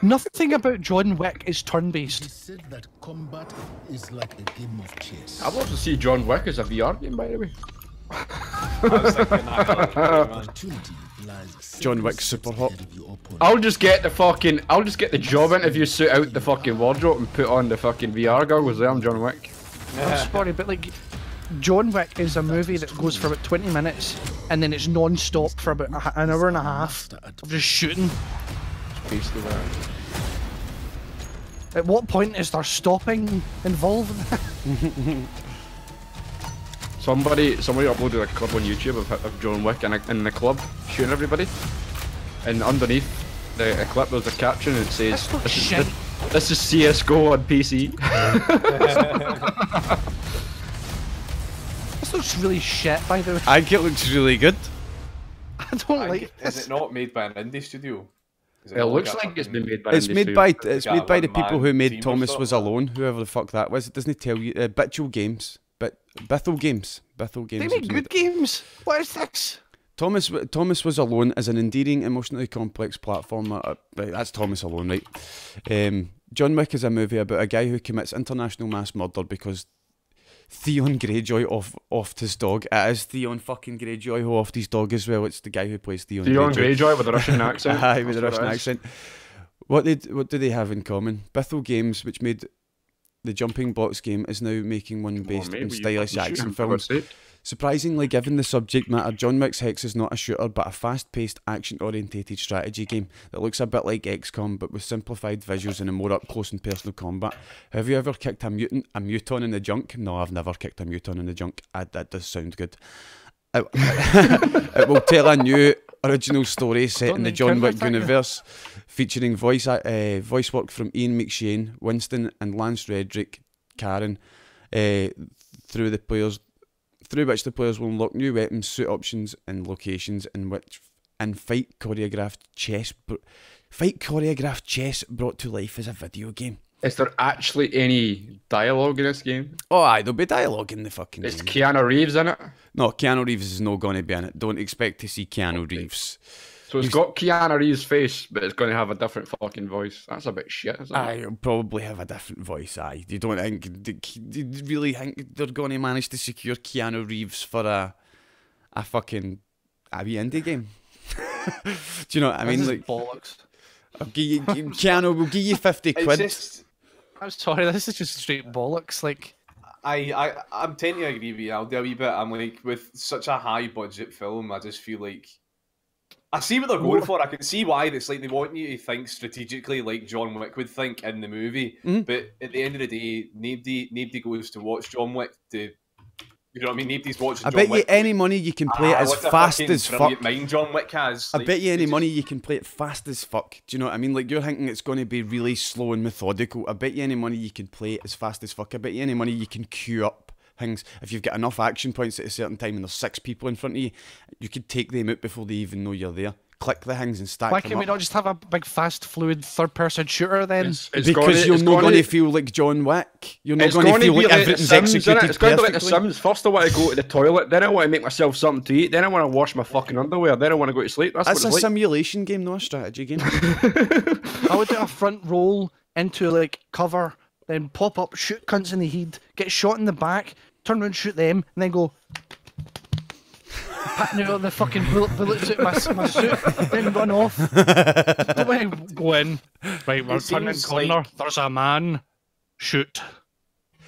D: Nothing about John Wick is turn
E: He
D: based.
E: said that combat is like a game of chess.
B: I'd love to see John Wick as a VR game, by the way.
A: I was thinking that. man.
E: Opportunity lies
C: John Wick
E: seconds
C: Superhot.
E: ahead of your opponent.
B: I'll just get the fucking. I'll just get the job interview suit out the fucking wardrobe and put on the fucking VR goggles. There, I'm John Wick.
D: I'm sorry, but like John Wick is a movie that goes for about 20 minutes and then it's non stop for about an hour and a half of just shooting.
B: Basically, that.
D: At what point is there stopping involved?
B: Somebody, somebody uploaded a clip on YouTube of, of John Wick in, a, in the club shooting everybody, and underneath the a clip there's a caption and it says,
D: That's not
B: "This is,
D: shit.
B: this, this is CS:GO on PC."
D: This looks really shit, by the way.
C: I think it looks really good.
D: I don't
A: I
D: like
A: think-
D: this.
A: is it not made by an indie studio? Is
B: it looks
A: a
B: like it's
A: fucking-
B: been made by.
C: It's made by
A: It's
C: it's
A: got
C: made by the people who made Thomas Was. Alone, whoever the fuck that was. It doesn't tell you. Uh, Bitchel Games, but Bithell Games, Bithell Games.
D: They make good games. What is this?
C: Thomas Thomas Was Alone is an endearing, emotionally complex platformer. Uh, right, that's Thomas Alone, right? Um, John Wick is a movie about a guy who commits international mass murder because Theon Greyjoy off offed his dog. It is Theon fucking Greyjoy who offed his dog as well. It's the guy who plays Theon.
B: Theon
C: Greyjoy.
B: Greyjoy with a Russian accent.
C: Aye, with a
B: what
C: Russian accent. What they what do they have in common? Bithell Games, which made the jumping box game, is now making one based in
B: you
C: stylish action films. Surprisingly, given the subject matter, John Wick's Hex is not a shooter but a fast-paced, action-orientated strategy game that looks a bit like XCOM but with simplified visuals and a more up-close and personal combat. Have you ever kicked a mutant, a muton in the junk? No, I've never kicked a muton in the junk. I, that does sound good. It, it will tell a new original story set
D: Don't
C: in the John Wick universe, featuring voice uh, voice work from Ian McShane, Winston, and Lance Reddick, Charon, uh, through the players through which the players will unlock new weapons, suit options, and locations in which and fight choreographed chess. br- Fight choreographed chess brought to life as a video game.
B: Is there actually any dialogue in this game?
C: Oh, aye, there'll be dialogue in the fucking
B: Is
C: game.
B: Keanu Reeves in it?
C: No, Keanu Reeves is not going to be in it. Don't expect to see Keanu Reeves.
B: So it's got Keanu Reeves' face, but it's going to have a different fucking voice. That's a bit shit, isn't it?
C: Aye, it'll probably have a different voice. Aye, you don't think? Do do you really think they're going to manage to secure Keanu Reeves for a a fucking a wee indie game? do you know what I
D: This
C: mean?
D: is
C: Like,
D: bollocks.
C: I'll give you, give- Keanu, we'll give you fifty quid.
A: just,
D: I'm sorry, this is just straight bollocks. Like,
A: I, I, I'm tending to agree with you. I'll do a wee bit. I'm like, with such a high budget film, I just feel like I see what they're going for. I can see why it's like they want you to think strategically, like John Wick would think in the movie.
C: Mhm.
A: But at the end of the day, nobody, nobody goes to watch John Wick to. You know what I mean? Nobody's watching.
C: I
A: John
C: bet you
A: Wick.
C: any money you can play it
A: Ah,
C: as fast as fuck.
A: Mind John Wick has.
C: I
A: Like,
C: bet you any
A: it's
C: money you can play it fast as fuck. Do you know what I mean? Like you're thinking it's going to be really slow and methodical. I bet you any money you can play it as fast as fuck. I bet you any money you can queue up things. If you've got enough action points at a certain time and there's six people in front of you, you could take them out before they even know you're there. Click the things and stack
D: why
C: them
D: can we not just have a big, fast, fluid third-person shooter then?
B: It's, it's
C: because
B: gonna-
C: you're not
B: gonna-
C: feel like John Wick. You're not going to feel like
B: like the
C: everything's
B: Sims, innit?
C: executed
B: It's going to be like the
C: perfectly.
B: Sims. First, I want to go to the toilet. Then I want to make myself something to eat. Then I want to wash my fucking underwear. Then I want to go to sleep. That's,
C: That's a
B: what it's like.
C: simulation game, not a strategy game.
D: I would do a front roll into like cover, then pop up, shoot cunts in the head, get shot in the back, turn around, shoot them, and then go. Patting out the fucking bullet, bullets out my, my suit, then run off. Don't want go in. Right, we're
A: It
D: turning
A: seems
D: corner.
A: like-
D: There's a man. Shoot.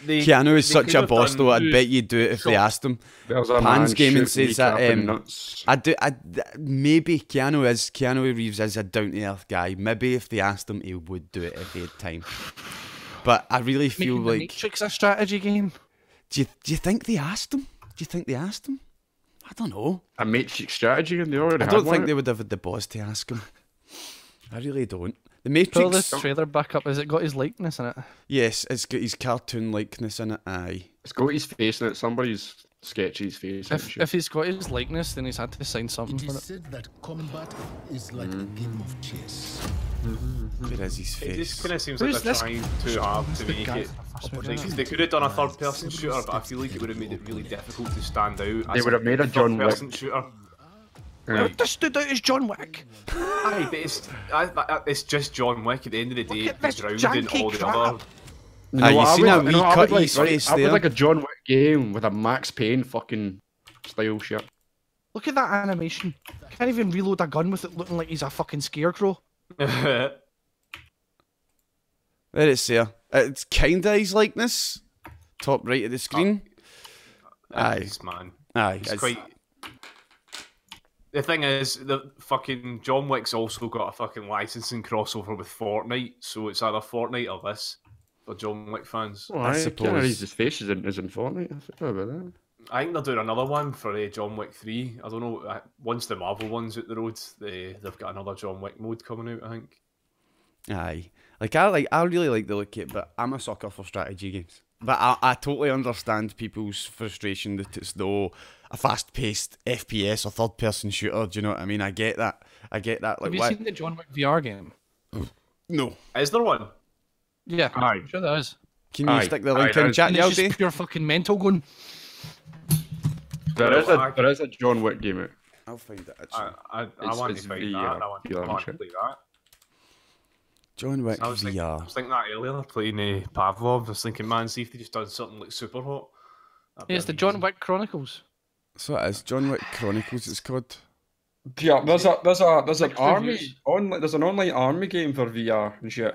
A: They-
C: Keanu is
A: they
C: such
A: could
C: a
A: have
C: boss,
A: done-
C: though. I'd bet you'd do it if they asked him.
B: There's a
C: Pans
B: man
C: Gaming
B: shooting
C: says that,
B: up in
C: um,
B: nuts.
C: I do. I maybe Keanu is Keanu Reeves is a down to earth guy. Maybe if they asked him, he would do it if he had time. But I really feel
D: Making the
C: like.
D: Matrix a strategy game.
C: Do you, do you think they asked him? Do you think they asked him? I don't know.
B: A Matrix strategy, and they already
C: I don't
B: one.
C: think they would have had the balls to ask him. I really don't. The Matrix.
D: Pull this trailer back up. Has it got his likeness in it?
C: Yes, it's got his cartoon likeness in it. Aye.
B: It's got his face in it. Somebody's sketched his face.
D: If,
B: it.
D: if he's got his likeness, then he's had to sign something
E: It
D: for
E: is
D: it.
E: said that combat is like a mm. game of chess.
C: Where is his
A: It just kind of seems
D: Who's
A: like they're trying too hard to make it.
D: from the first movie,
A: Like,
D: isn't it?
A: they could have done a third person shooter, but I feel like it would have made it really difficult to stand out.
B: They would have made a John Wick.
A: person shooter.
B: Yeah.
D: This stood out as John Wick.
A: Aye, but it's, I, I, it's just John Wick. At the end of the day,
D: at
A: he's drowned in all the
D: crap.
A: other.
B: You
C: Ah, you
B: what I
C: seen
B: would-
C: how
B: you
C: we
B: know what I
C: cut
B: would
C: his
B: like,
C: face
B: I would
C: there?
B: like a John Wick game with a Max Payne fucking style shit.
D: Look at that animation. Can't even reload a gun with it looking like he's a fucking scarecrow.
C: There it's there. Uh, it's kinda his likeness. Top right of the screen. Oh. Aye.
A: Nice, man.
C: Aye.
A: It's
C: it's-
A: quite. The thing is, the fucking John Wick's also got a fucking licensing crossover with Fortnite, so it's either Fortnite or this for John Wick fans.
B: Well,
C: I
B: I
C: suppose.
B: suppose. Keanu Reeves' face is in, is in Fortnite. I forgot about that.
A: I think they're doing another one for uh, John Wick 3. I don't know. Once the Marvel one's out the road, they, they've got another John Wick mode coming out, I think.
C: Aye. Like I like I really like the look at it, but I'm a sucker for strategy games. But I, I totally understand people's frustration that it's though a fast paced FPS or third person shooter, do you know what I mean? I get that. I get that. Like
D: Have you
C: why-
D: seen the John Wick VR game?
C: No.
A: Is there one?
D: Yeah,
B: Aye.
D: sure there is.
C: Can you
B: Aye.
C: stick the
B: Aye,
C: link in
B: there's-
C: chat,
D: And it's
C: Yaldi?
D: just pure fucking mental going.
B: There is a
A: I-
B: there is a John Wick game out.
C: I'll find it
A: I,
C: actually.
A: I, I
B: It's-
A: want to find
B: VR,
A: that. I want,
B: VR
A: I want to
B: shit.
A: play that.
C: John Wick
A: I was, thinking, I was thinking that earlier, playing uh, Pavlov. I was thinking, man, see if they just done something like Superhot.
D: Yeah, it's the John. Wick Chronicles.
C: So it is John Wick Chronicles. It's called.
B: Yeah, there's a there's a there's an
D: Six
B: army
D: reviews.
B: on there's an online army game for VR and shit.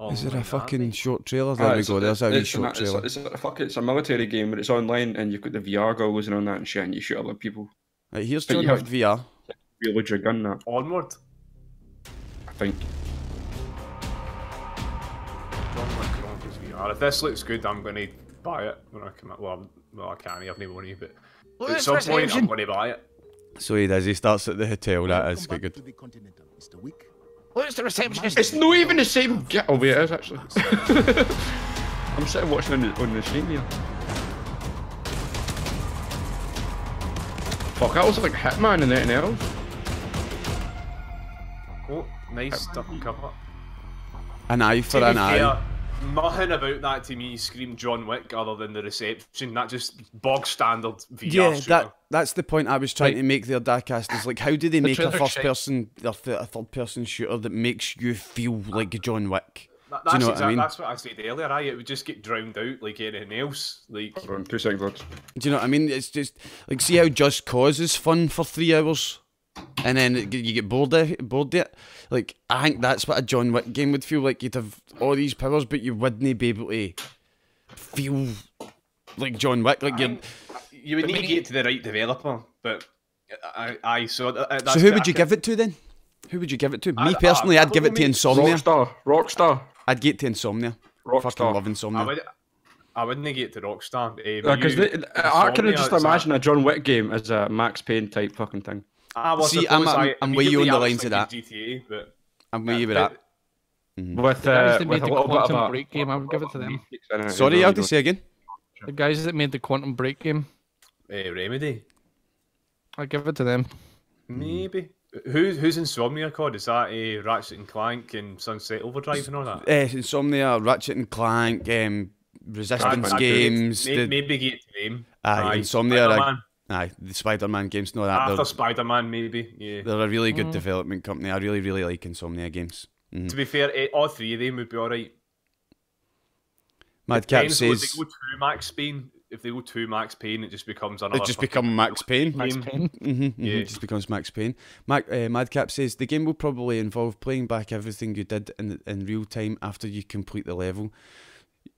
A: Oh
C: is it
A: my
C: a
A: God.
C: fucking short trailer? There
B: Ah,
C: we
B: it's
C: go. There's a wee short
B: it's,
C: trailer.
B: It's, a, fuck, it's a military game, but it's online, and you've got the VR goggles and all that and shit, and you shoot other people.
C: Right, here's
B: but
C: John
B: you
C: Wick
B: have-
C: VR.
B: Reload your gun, that
A: Onward.
B: I think.
A: John Wick Chronicles VR. If this looks good, I'm going to buy it when I come out. Well, I'm, well I can't. I have no money, but
D: Look
A: at
D: at
A: some point,
D: engine.
A: I'm going to buy it.
C: So he does. He starts at the hotel. That is
E: Welcome
C: quite good.
E: to the Continental, Mr. Wick.
D: Where's the receptionist?
B: It's not even the same. Get oh wait, it is actually. I'm sitting watching on the on the stream here. Fuck, that was like Hitman in that and anything else.
A: Oh, nice duck cover.
C: An eye for
A: To
C: an
A: be
C: eye.
A: Fair, Nothing about that to me screamed John Wick other than the reception. That just bog standard VR
C: Yeah,
A: shooter.
C: that that's the point I was trying
D: Right.
C: to make there, daakkast. Is like, how do they make a first
D: shite.
C: person or th- a third person shooter that makes you feel like John Wick?
A: That-
C: Do you
A: that's,
C: know what I mean?
A: that's what I said earlier. Aye, it would just get drowned out like anything else. Like
B: Hold on, two seconds. lads.
C: Do you know what I mean? It's just like see how Just Cause is fun for three hours, and then it, you get bored of bored of it. Like I think that's what a John Wick game would feel like. You'd have all these powers, but you wouldn't be able to feel like John Wick. Like you're.
A: you would need to get to the right developer, but I, I so uh, that's
C: So who would you give it to then? Who would you give it to?
A: I-
C: Me personally,
A: I-
C: I'd give it to
A: probably
C: Insomnia.
B: Rockstar, Rockstar,
C: I'd get to Insomnia. Rockstar. Fucking
B: Rockstar.
C: love
A: I
C: Insomnia.
A: would. I wouldn't get to Rockstar. Eh,
B: Yeah, because I can
A: Insomnia,
B: just imagine a John Wick game as a Max Payne type fucking thing.
A: Ah, well,
C: See, I'm-
A: I-
C: I'm- I'm with you on the
A: I was
C: lines of that.
A: GTA, but
C: I'm with you with
A: but-
C: that.
B: With,
D: The guys
B: uh,
D: that
B: with
D: made the
B: little bit of
D: Quantum
B: a.
D: Break game, I would give it to them.
C: Sorry, I'll just say again.
D: The guys that made the Quantum Break game,
A: eh, Remedy,
D: I'd give it to them.
A: maybe. Who's who's Insomnia called? Is that a Ratchet and Clank and Sunset Overdrive and all that?
C: Yes, Uh, Insomnia, Ratchet and Clank, um, Resistance games.
A: May-
C: the-
A: Maybe get to them.
C: Aye, Insomnia, like-
A: Spider-Man.
C: Aye, the Spider-Man games. No, that
A: After Spider Man, maybe. Yeah.
C: they're a really good development company. I really, really like Insomnia games. Mhm.
A: To be fair, eh, all three of them would be alright.
C: Madcap
A: Depends, though, if they go to Max Payne, if they go to Max Payne, it just becomes another.
C: it just
A: fucking
C: become Max Payne.
D: Max. Payne.
C: Mm-hmm,
A: Yeah.
C: It just becomes Max Payne. Mac, uh, Madcap says the game will probably involve playing back everything you did in in real time after you complete the level.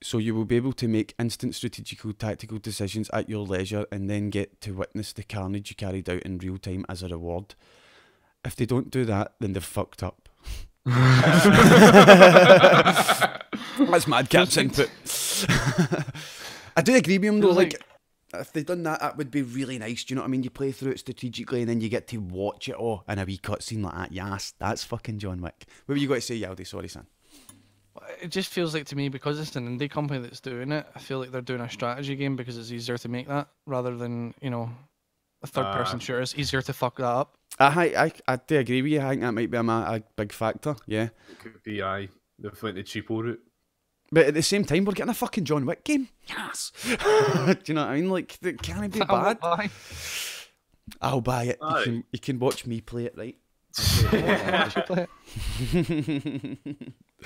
C: So you will be able to make instant strategical tactical decisions at your leisure and then get to witness the carnage you carried out in real time as a reward. If they don't do that, then they've fucked up. That's Madcap's input. I do agree with him though. Like, if they'd done that, that would be really nice. Do you know what I mean? You play through it strategically, and then you get to watch it all in a wee cutscene like that. Yes, that's fucking John Wick. What were you going to say, Yaldi? Sorry, son.
D: It just feels like to me because it's an indie company that's doing it. I feel like they're doing a strategy game because it's easier to make that rather than you know a third-person
A: Uh,
D: shooter. It's easier to fuck that up.
C: I, I, I do agree with you. I think that might be a, a big factor. Yeah,
A: It could be I They've went the cheapo route.
C: but at the same time, we're getting a fucking John Wick game. Yes. do you know what I mean? Like, can it be bad. I'll buy it. You can, you can watch me play it, right?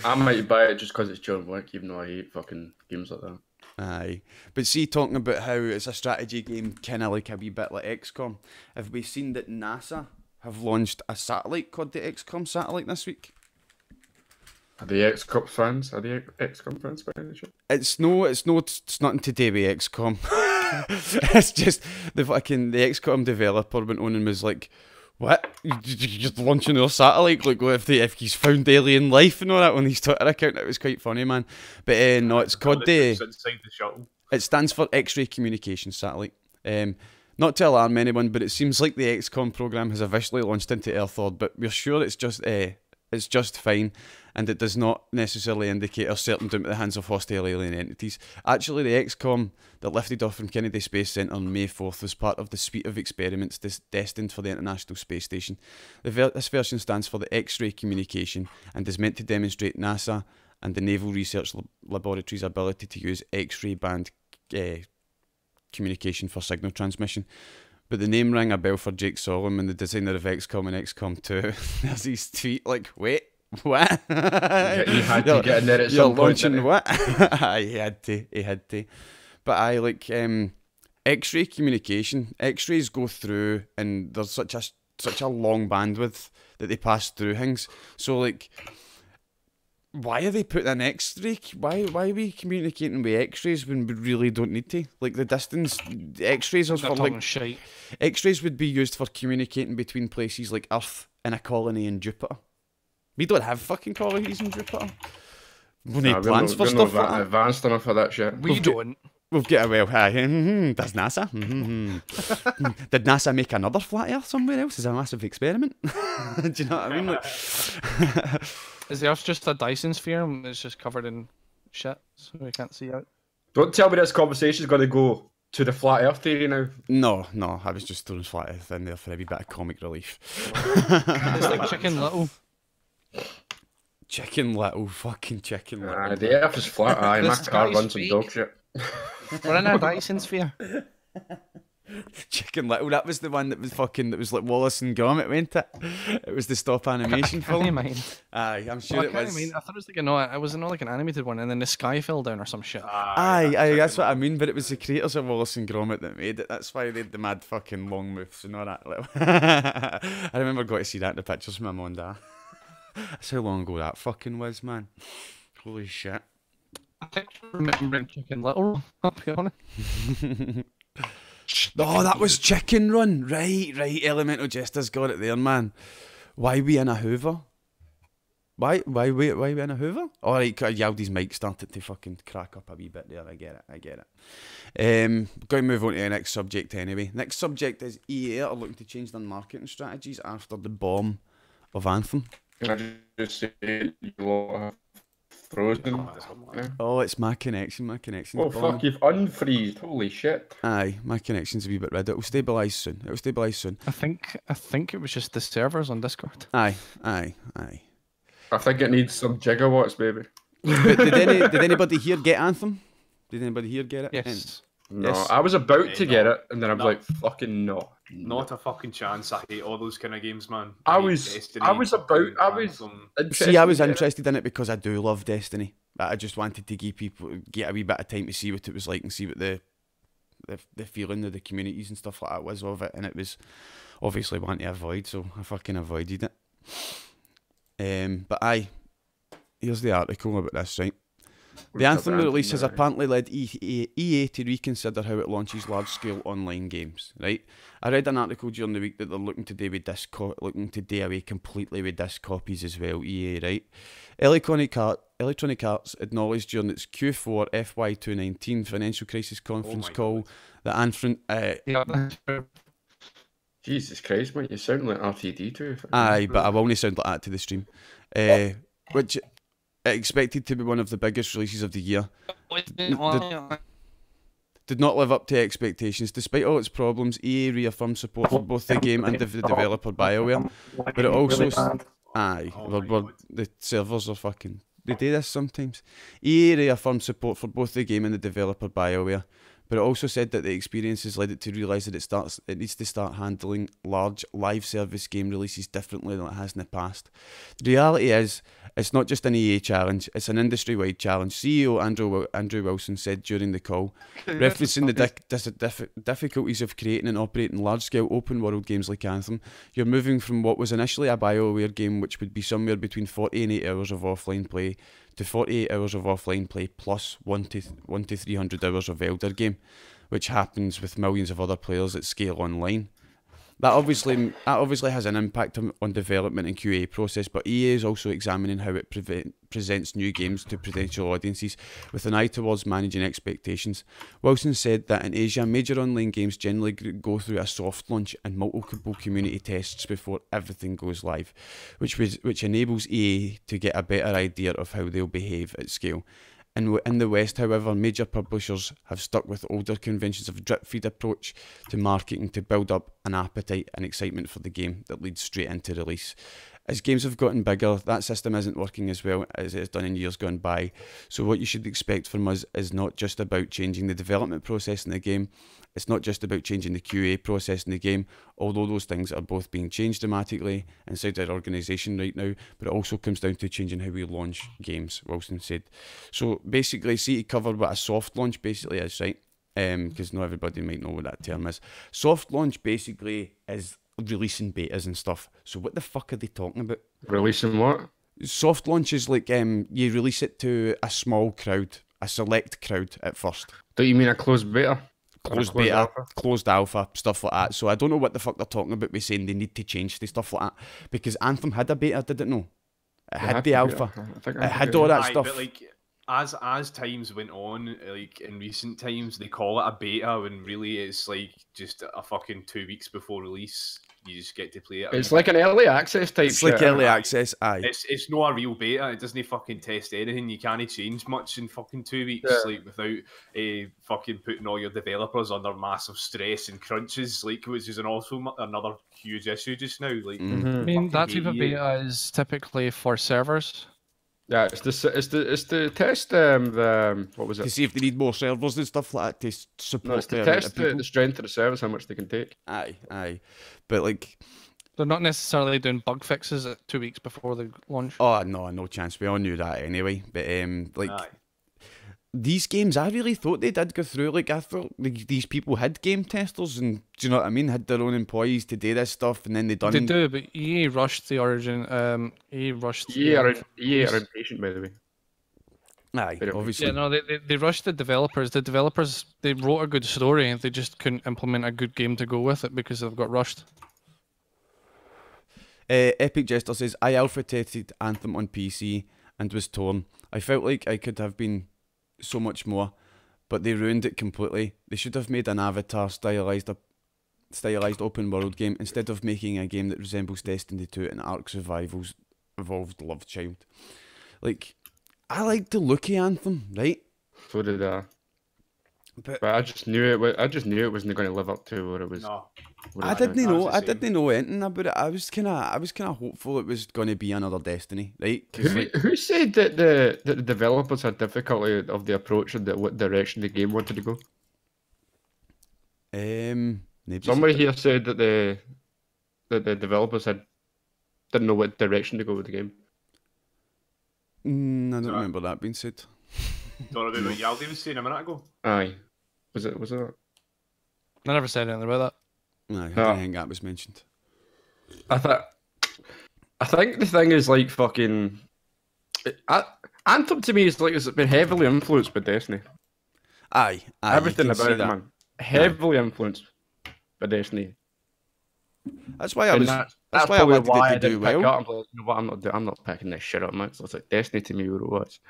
B: I might buy it just because it's John Wick, even though I hate fucking games like that.
C: Aye. But see, talking about how it's a strategy game, kind of like a wee bit like XCOM, have we seen that NASA have launched a satellite called the XCOM satellite this week?
B: Are the XCOM fans? Are the XCOM fans by any chance?
C: It's no, it's no, it's nothing to do with XCOM. it's just the fucking the XCOM developer went on and was like, "What? You- you- You're launching your satellite? Like, what if they if he's found alien life and all that on his Twitter account? It was quite funny, man. But uh, no, it's called the
A: inside the.
C: It stands for X-ray Communication Satellite. Um, not to alarm anyone, but it seems like the XCOM program has officially launched into Earth orbit. But we're sure it's just uh, it's just fine, and it does not necessarily indicate a certain doom at the hands of hostile alien entities. Actually, the XCOM that lifted off from Kennedy Space Center on May 4th was part of the suite of experiments des- destined for the International Space Station. Ver- this version stands for the X-ray communication and is meant to demonstrate NASA and the Naval Research Lab- Laboratory's ability to use X-ray band uh, communication for signal transmission. But the name rang a bell for Jake Solomon, the designer of XCOM and XCOM 2. There's his tweet like, wait, what?
B: Yeah, he had to get in there at
C: You're
B: some point.
C: launching
B: didn't he?
C: what? Aye, he had to, he had to. But I like um, X-ray communication. X-rays go through, and there's such a such a long bandwidth that they pass through things. So like, why are they putting an X-ray? Why why are we communicating with X-rays when we really don't need to? Like the distance, X-rays are
D: They're
C: for like
D: shite.
C: X-rays would be used for communicating between places like Earth and a colony in Jupiter. We don't have fucking colonies in Jupiter. We need
B: Nah, we're
C: plans
B: not-
C: for
B: we're
C: stuff
B: not
C: like that.
B: advanced enough for that shit.
D: We don't.
C: We'll get away with hi, mhm, does NASA? Mhm. Did NASA make another flat Earth somewhere else as a massive experiment? Do you know what I mean? Like,
D: Is the Earth just a Dyson sphere and it's just covered in shit, so we can't see out?
B: Don't tell me this conversation's going to go to the flat Earth theory now.
C: no, no, I was just throwing flat Earth in there for a wee bit of comic relief.
D: It's like Chicken Little.
C: Chicken Little, fucking Chicken Little.
B: Uh, the Earth is flat. Aye, my
D: This
B: car
D: guy's
B: runs some
D: fake.
B: dog shit.
D: We're in a Dyson sphere.
C: Chicken Little, that was the one that was fucking, that was like Wallace and Gromit, wasn't it? It was the stop animation
D: Can you
C: film.
D: mind?
C: Aye, I'm sure
D: I
C: it
D: can't
C: was.
D: mean. I thought it was like a no. It was not like an animated one, and then the sky fell down or some shit.
C: Aye, aye, that's what I mean. But it was the creators of Wallace and Gromit that made it. That's why they had the mad fucking long moves and all that. I remember going to see that in the pictures from my mum and dad. That's how long ago that fucking was, man. Holy shit.
D: I think I remember Chicken Little. I'll be honest.
C: Oh, that was Chicken Run. Right, right. Elemental Jester's got it there, man. Why we in a Hoover? Why, why, why, why we in a Hoover? All right, Yaldi's mic started to fucking crack up a wee bit there. I get it, I get it. Um, going to move on to the next subject anyway. Next subject is EA are looking to change their marketing strategies after the bomb of Anthem.
B: Can I just say you lot have frozen?
C: Oh, it's my connection. My connection.
B: Oh fuck, you've unfreezed. Holy shit.
C: Aye, my connection's a wee bit red. It'll stabilise soon. It'll stabilise soon.
D: I think I think it was just the servers on Discord.
C: Aye, aye, aye.
B: I think it needs some gigawatts, baby.
C: But did any did anybody here get Anthem? Did anybody here get it?
D: Yes.
B: No,
C: Yes.
B: I was about to
A: no.
B: get it, and then I was
A: No.
B: like, fucking no.
A: Not a fucking chance. I hate all those kind of games, man.
B: I
A: hate
B: was-
A: Destiny,
B: I was about- I was-
C: See, I was
B: Interested in it.
C: in it because I do love Destiny. But I just wanted to give people get a wee bit of time to see what it was like and see what the the, the feeling of the communities and stuff like that was of it, and it was obviously one to avoid, so I fucking avoided it. Um, but aye, here's the article about this, right? The Anthem release has apparently led E EA, EA to reconsider how it launches large-scale online games. Right? I read an article during the week that they're looking to do with disc co- looking to do away completely with disc copies as well. EA, right? Electronic Art, Electronic Arts acknowledged during its Q4 FY 2019 financial crisis conference
A: my
C: call
A: God.
C: that Anthem, uh,
D: Yeah.
B: Jesus Christ, mate, you sound like R2-D2.
C: Aye, but I will only sound like that to the stream. Uh, which expected to be one of the biggest releases of the year. Did not live up to expectations. Despite all its problems, EA reaffirmed support for both the game and the the developer BioWare. But it also. Aye,
A: Oh
C: we're- we're- the servers are fucking. They do this sometimes. EA reaffirmed support for both the game and the developer BioWare, but it also said that the experience has led it to realise that it starts it needs to start handling large live service game releases differently than it has in the past. The reality is, it's not just an EA challenge; it's an industry-wide challenge. CEO Andrew Andrew Wilson said during the call, referencing the dif- difficulties of creating and operating large-scale open-world games like Anthem. You're moving from what was initially a BioWare game, which would be somewhere between 40 and 8 hours of offline play, to 48 hours of offline play plus 1 to, 1 to 300 hours of Elder game, which happens with millions of other players at scale online. That obviously that obviously has an impact on, development and QA process, but EA is also examining how it presents new games to potential audiences with an eye towards managing expectations. Wilson said that in Asia, major online games generally go through a soft launch and multiple community tests before everything goes live, which was, which enables EA to get a better idea of how they'll behave at scale. In, in the West, however, major publishers have stuck with older conventions of drip feed approach to marketing to build up an appetite and excitement for the game that leads straight into release. As games have gotten bigger, that system isn't working as well as it has done in years gone by. So, what you should expect from us is not just about changing the development process in the game, it's not just about changing the QA process in the game, although those things are both being changed dramatically inside our organisation right now, but it also comes down to changing how we launch games, Wilson said. So, basically, see to covered what a soft launch basically is, right? Because not everybody might know what that term is. Soft launch basically is releasing betas and stuff. So what the fuck are they talking about?
B: Releasing what?
C: Soft launch is like um, you release it to a small crowd, a select crowd at first.
B: Don't you mean a closed beta?
C: Closed,
B: closed
C: beta,
B: alpha?
C: closed alpha, stuff like that. So I don't know what the fuck they're talking about by saying they need to change the stuff like that. Because Anthem had a beta, did it no? It
B: They
C: had the alpha.
B: be- I
C: It had all that
A: Aye,
C: stuff.
A: But like as as times went on, like in recent times, they call it a beta when really it's like just a fucking two weeks before release. You just get to play it.
B: It's like an early access type.
C: It's like
B: shit.
C: early access, aye.
A: It's it's not a real beta. It doesn't fucking test anything. You can't change much in fucking two weeks,
B: Yeah.
A: like without uh, fucking putting all your developers under massive stress and crunches, like which is an also another huge issue just now. Like,
C: Mm.
D: I mean, that
A: Fucking
D: type of beta is typically for servers.
B: Yeah, it's the it's the it's the test. Um, the um, what was it To
C: see if they need more servers and stuff like that to support
B: No, it's
C: the
B: to test the, the strength of the service, how much they can take.
C: Aye, aye. But like,
D: They're not necessarily doing bug fixes at two weeks before the launch.
C: oh no, no chance. We all knew that anyway. But um, like
A: aye.
C: These games, I really thought they did go through. Like I thought like, these people had game testers, and do you know what I mean? Had their own employees to do this stuff, and then they done.
D: They do, but EA rushed the origin. Um, EA rushed. the,
B: Yeah,
D: um,
B: are, yeah, are impatient by the way.
C: Aye,
B: Bit
C: obviously.
D: Yeah, no, they, they they rushed the developers. The developers they wrote a good story, they just couldn't implement a good game to go with it because they've got rushed.
C: Uh, Epic Jester says, I alpha tested Anthem on PC and was torn. I felt like I could have been so much more, but they ruined it completely. They should have made an avatar stylized up, stylized open world game instead of making a game that resembles Destiny 2 and Ark Survival's evolved love child. Like, I like the look of Anthem, right?
B: So did I.
C: But
B: But I just knew it. wa- I just knew it wasn't going to live up to what it was.
A: No,
B: what it
C: I didn't know. I didn't know anything about it. I was kind of, I was kind of hopeful it was going to be another Destiny, right? 'Cause,
B: Who,
C: like,
B: who said that the that the developers had difficulty of the approach and that what direction the game wanted to go?
C: um, nobody said
B: Somebody
C: that.
B: here said that the that the developers had didn't know what direction to go with the game.
C: Mm, I don't
A: Sorry.
C: remember that being said.
A: Don't know what Yaldi was saying a minute ago.
B: Aye, was it was it?
D: I never said anything about that.
C: No, I
B: No.
C: didn't think that was mentioned.
B: I thought. I think the thing is like fucking. It, I, Anthem to me is like it's been heavily influenced by Destiny.
C: Aye, aye you
B: Everything
C: can
B: about
C: see
B: it,
C: that.
B: man, heavily influenced by Destiny.
C: That's why I
B: And
C: was.
B: that's,
C: that's
B: that's
C: why I
B: probably
C: wanted it
B: why
C: to
B: I
C: do
B: didn't pick
C: well.
B: up. I'm like, you know what? I'm not. do- I'm not picking this shit up, man. So it's like Destiny to me, what it was.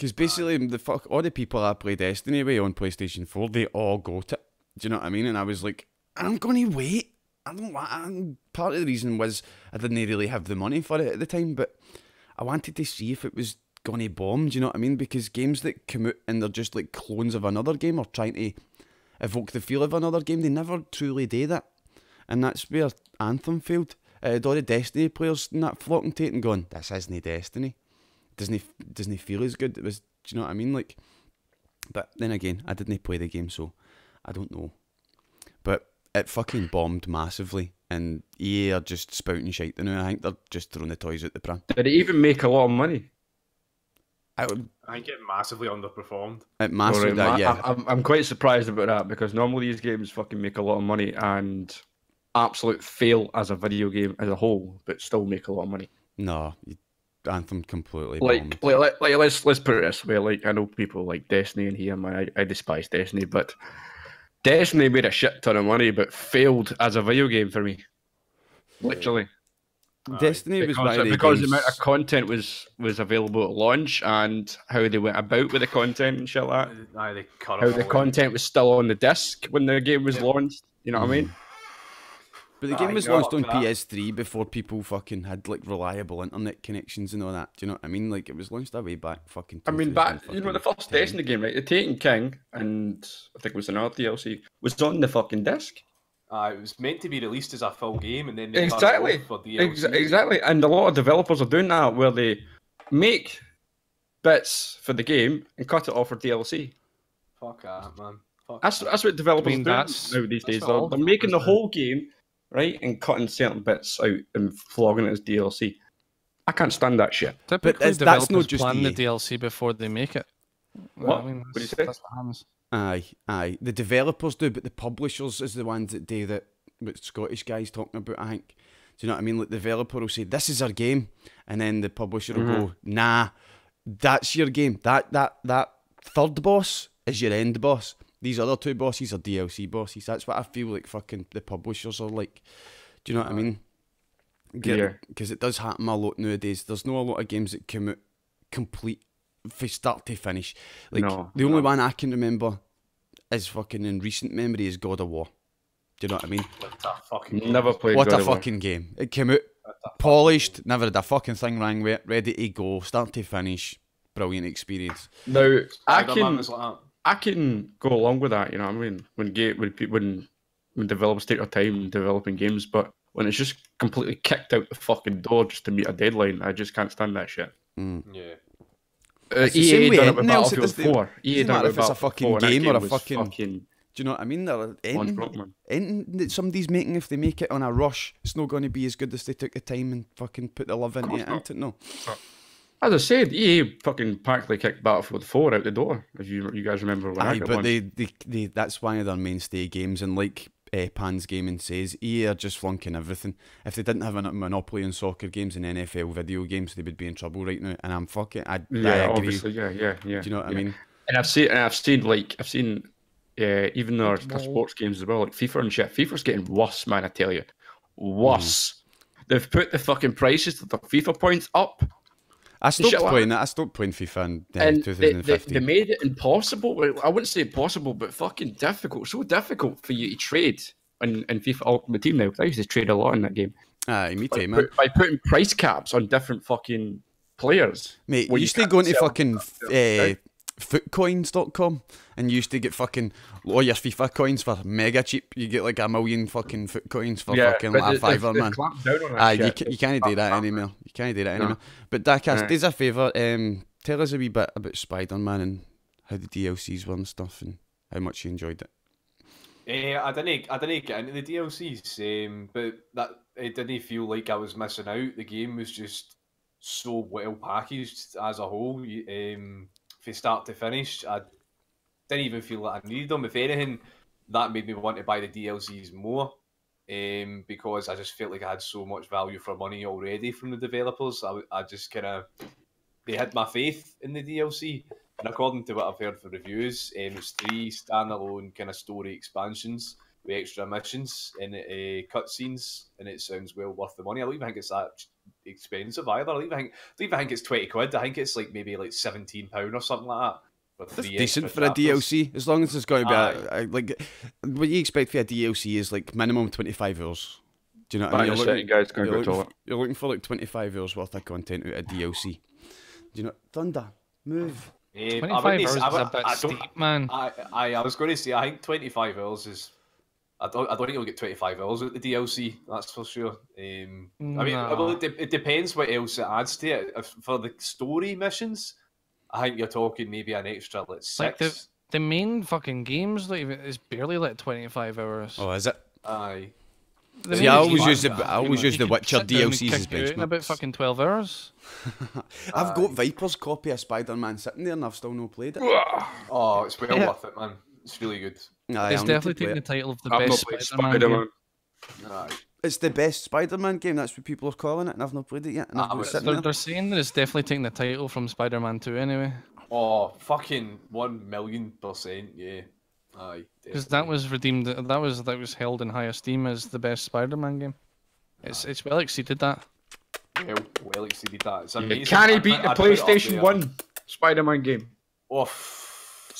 C: Because basically, the fuck, all the people I play Destiny with on PlayStation 4, they all got it. Do you know what I mean? And I was like, I'm going to wait. I don't want. And part of the reason was I didn't really have the money for it at the time, but I wanted to see if it was going to bomb. Do you know what I mean? Because games that come out and they're just like clones of another game or trying to evoke the feel of another game, they never truly do that. And that's where Anthem failed. Uh, all the Destiny players and that flocking to it and going, this isn't Destiny doesn't doesn't feel as good. It was, do you know what I mean? Like, but then again, I didn't play the game, so I don't know. But it fucking bombed massively, and EA are just spouting shit now. I think they're just throwing the toys out the pram.
B: Did it even make a lot of money?
C: I would,
A: I think it massively underperformed.
C: it massive
B: Alright,
C: that yeah.
B: I'm, I'm, I'm quite surprised about that because normally these games fucking make a lot of money and absolute fail as a video game as a whole, but still make a lot of money.
C: no, you- Anthem completely
B: Like, like, like, like, let's let's put it this way. Like, I know people like Destiny and here, man. I, I despise Destiny, but Destiny made a shit ton of money, but failed as a video game for me. Literally,
C: Destiny was one
B: because,
C: of the
B: because the amount of content was was available at launch and how they went about with the content and shit like that.
A: Aye, they cut
B: How the
A: all
B: content was still on the disc when the game was
A: Yeah.
B: launched. You know what I mean? Mm.
C: But the
A: Aye,
C: game was
A: yeah,
C: launched on. PS3 before people fucking had like reliable internet connections and all that. Do you know what I mean? Like it was launched that way back fucking.
B: I mean, back you know the first
C: 2010.
B: Destiny game, right? The Taken King and I think it was another DLC was on the fucking disc.
A: Aye, it was meant to be released as a full game, and then they
B: Exactly.
A: for DLC.
B: Ex- exactly, and a lot of developers are doing that where they make bits for the game and cut it off for DLC.
A: Fuck that, man. Fuck
B: That's
A: that.
B: that's what developers
D: I mean,
B: do
D: that's-
B: now these
D: that's
B: days. They're, they're making the
D: developers do.
B: whole game right and cutting certain bits out and flogging it as DLC. I can't stand that shit.
D: Typically,
C: that's- that's not
D: developers
C: just
D: plan the DLC before they make it. You
B: What?
D: I mean,
B: What do you say?
D: That's what happens.
C: Aye, aye. The developers do, but the publishers is the ones that do that. What Scottish guys talking about, I think. Do you know what I mean? Like the developer will say, "This is our game," and then the publisher will go, mm-hmm. "Nah, that's your game. That that that third boss is your end boss. These other two bosses are DLC bosses." That's what I feel like. Fucking the publishers are like. Do you know what I mean?
B: Yeah.
C: Because it does happen a lot nowadays. There's not a lot of games that come out complete from start to finish. Like
B: No,
C: the only
B: no.
C: one I can remember is fucking in recent memory is God of War. Do you know what I mean?
A: What a fucking game.
B: Never played.
C: what
B: God
C: a
B: of War.
C: fucking game! It came out polished, never had a fucking thing wrong with it, ready to go, start to finish. Brilliant experience.
B: Now I
A: Spider-Man
B: can
A: was like that.
B: I can go along with that. You know what I mean? When ga- when when when developers take their time developing games, but when it's just completely kicked out the fucking door just to meet a deadline, I just can't stand that shit.
A: Yeah.
B: Uh,
C: It's the same
B: EA done it with
C: anything else, it
B: Battlefield
C: doesn't-
B: 4. EA
C: doesn't
B: done it
C: matter
B: with
C: if it's a fucking
B: 4,
C: game or a fucking-
B: fucking
C: Do you know what I mean? There,
B: on
C: anything, anything that somebody's making, if they make it on a rush, it's not going to be as good as they took the time and fucking put the love into it.
B: not.
C: Into it. No.
B: As I said, EA fucking practically kicked Battlefield 4 out the door. If you you guys remember when I
C: Aye,
B: got
C: but
B: one.
C: they, they, they, that's one of their mainstay games, and like uh, Pans Gaming says, EA are just flunking everything. If they didn't have a monopoly on soccer games and NFL video games, they would be in trouble right now. And I'm fucking, I,
B: yeah,
C: I agree.
B: obviously, yeah, yeah, yeah.
C: Do you know what I mean?
B: And I've seen, and I've seen like I've seen, uh, even their, their sports games as well, like FIFA and shit. FIFA's getting worse, man. I tell you, worse. They've put the fucking prices of the FIFA points up,
C: I stopped playing it. I stopped playing FIFA in uh,
B: and they, they,
C: 2015.
B: they made it impossible. I wouldn't say impossible, but fucking difficult. So difficult for you to trade in, in FIFA Ultimate Team now. I used to trade a lot in that game.
C: Aye, me
B: By,
C: too, man.
B: by putting price caps on different fucking players.
C: Mate, you used to go into fucking uh, footcoins.com and you used to get fucking all your FIFA coins for mega cheap. You get like a million fucking foot coins for fucking
B: but
C: like a fiver, man.
B: clamped down on that
C: Aye, you,
B: shit.
C: you can't do that anymore. You can't do that
B: No.
C: anymore. But daakkast,
B: Aye.
C: do us a favour. Um, tell us a wee bit about Spider Man and how the DLCs were and stuff, and how much you enjoyed it.
A: Eh, I didn't. I didn't get into the DLCs, um, but that it didn't feel like I was missing out. The game was just so well packaged as a whole, um, from start to finish. I didn't even feel like I needed them. If anything, that made me want to buy the DLCs more, um, because I just felt like I had so much value for money already from the developers. I, I just kind of they had my faith in the DLC. And according to what I've heard for reviews, um, it's three standalone kind of story expansions with extra missions and uh, cutscenes, and it sounds well worth the money. I don't even think it's that expensive either. I don't even think, I don't even think it's twenty quid. I think it's like maybe like seventeen pound or something like that.
C: That's decent
A: extra
C: for a
A: chapters.
C: DLC, as long as it's going to be a, a, like what you expect for a DLC is like minimum twenty five hours. Do you know what I
B: Back
C: mean? You're
B: second, guys. Gonna
C: you're,
B: go
C: looking,
B: toilet.
C: you're looking for like twenty five hours worth of content out of DLC. Do you know? Thunder, move.
A: Um,
D: 25
A: wouldn't
D: hours
A: say-
D: is
A: I
D: a
A: would-
D: bit
A: I
D: steep, man.
A: I, I, I was going to say I think twenty five hours is. I don't, I don't think you'll get 25 hours with the DLC, that's for sure. Um, I mean, well, it, de- it depends what else it adds to it. If, for the story missions, I think you're talking maybe an extra, like six.
D: Like the the main fucking games, like is barely like twenty five hours.
C: Oh, is it?
A: Aye.
D: The
C: See, I always use the I always use the
D: could
C: Witcher
D: sit down
C: DLCs as
D: kick it out in about fucking twelve hours.
C: I've got Viper's copy of Spider Man sitting there, and I've still not played it.
A: Oh, it's well
D: Yeah.
A: worth it, man. It's really good.
C: Aye,
D: it's
C: I'll need to
D: definitely
C: play
D: taking the title of the
B: I've
D: best Spider-Man. game.
B: Spider-Man.
A: Aye.
C: It's the best Spider Man game. That's what people are calling it, and I've not played it yet. And I've
A: Ah,
C: got it
A: but
C: sitting
D: They're,
C: there.
D: they're saying that it's definitely taking the title from Spider-Man 2 anyway.
A: Oh, fucking one million percent, yeah. Aye,
D: because that was redeemed. That was that was held in high esteem as the best Spider-Man game. It's it's well exceeded that.
A: well, well exceeded that. It's amazing.
B: can't
A: I'd
B: beat the
A: I'd put it up
B: PlayStation 1 Spider Man game.
A: Oh,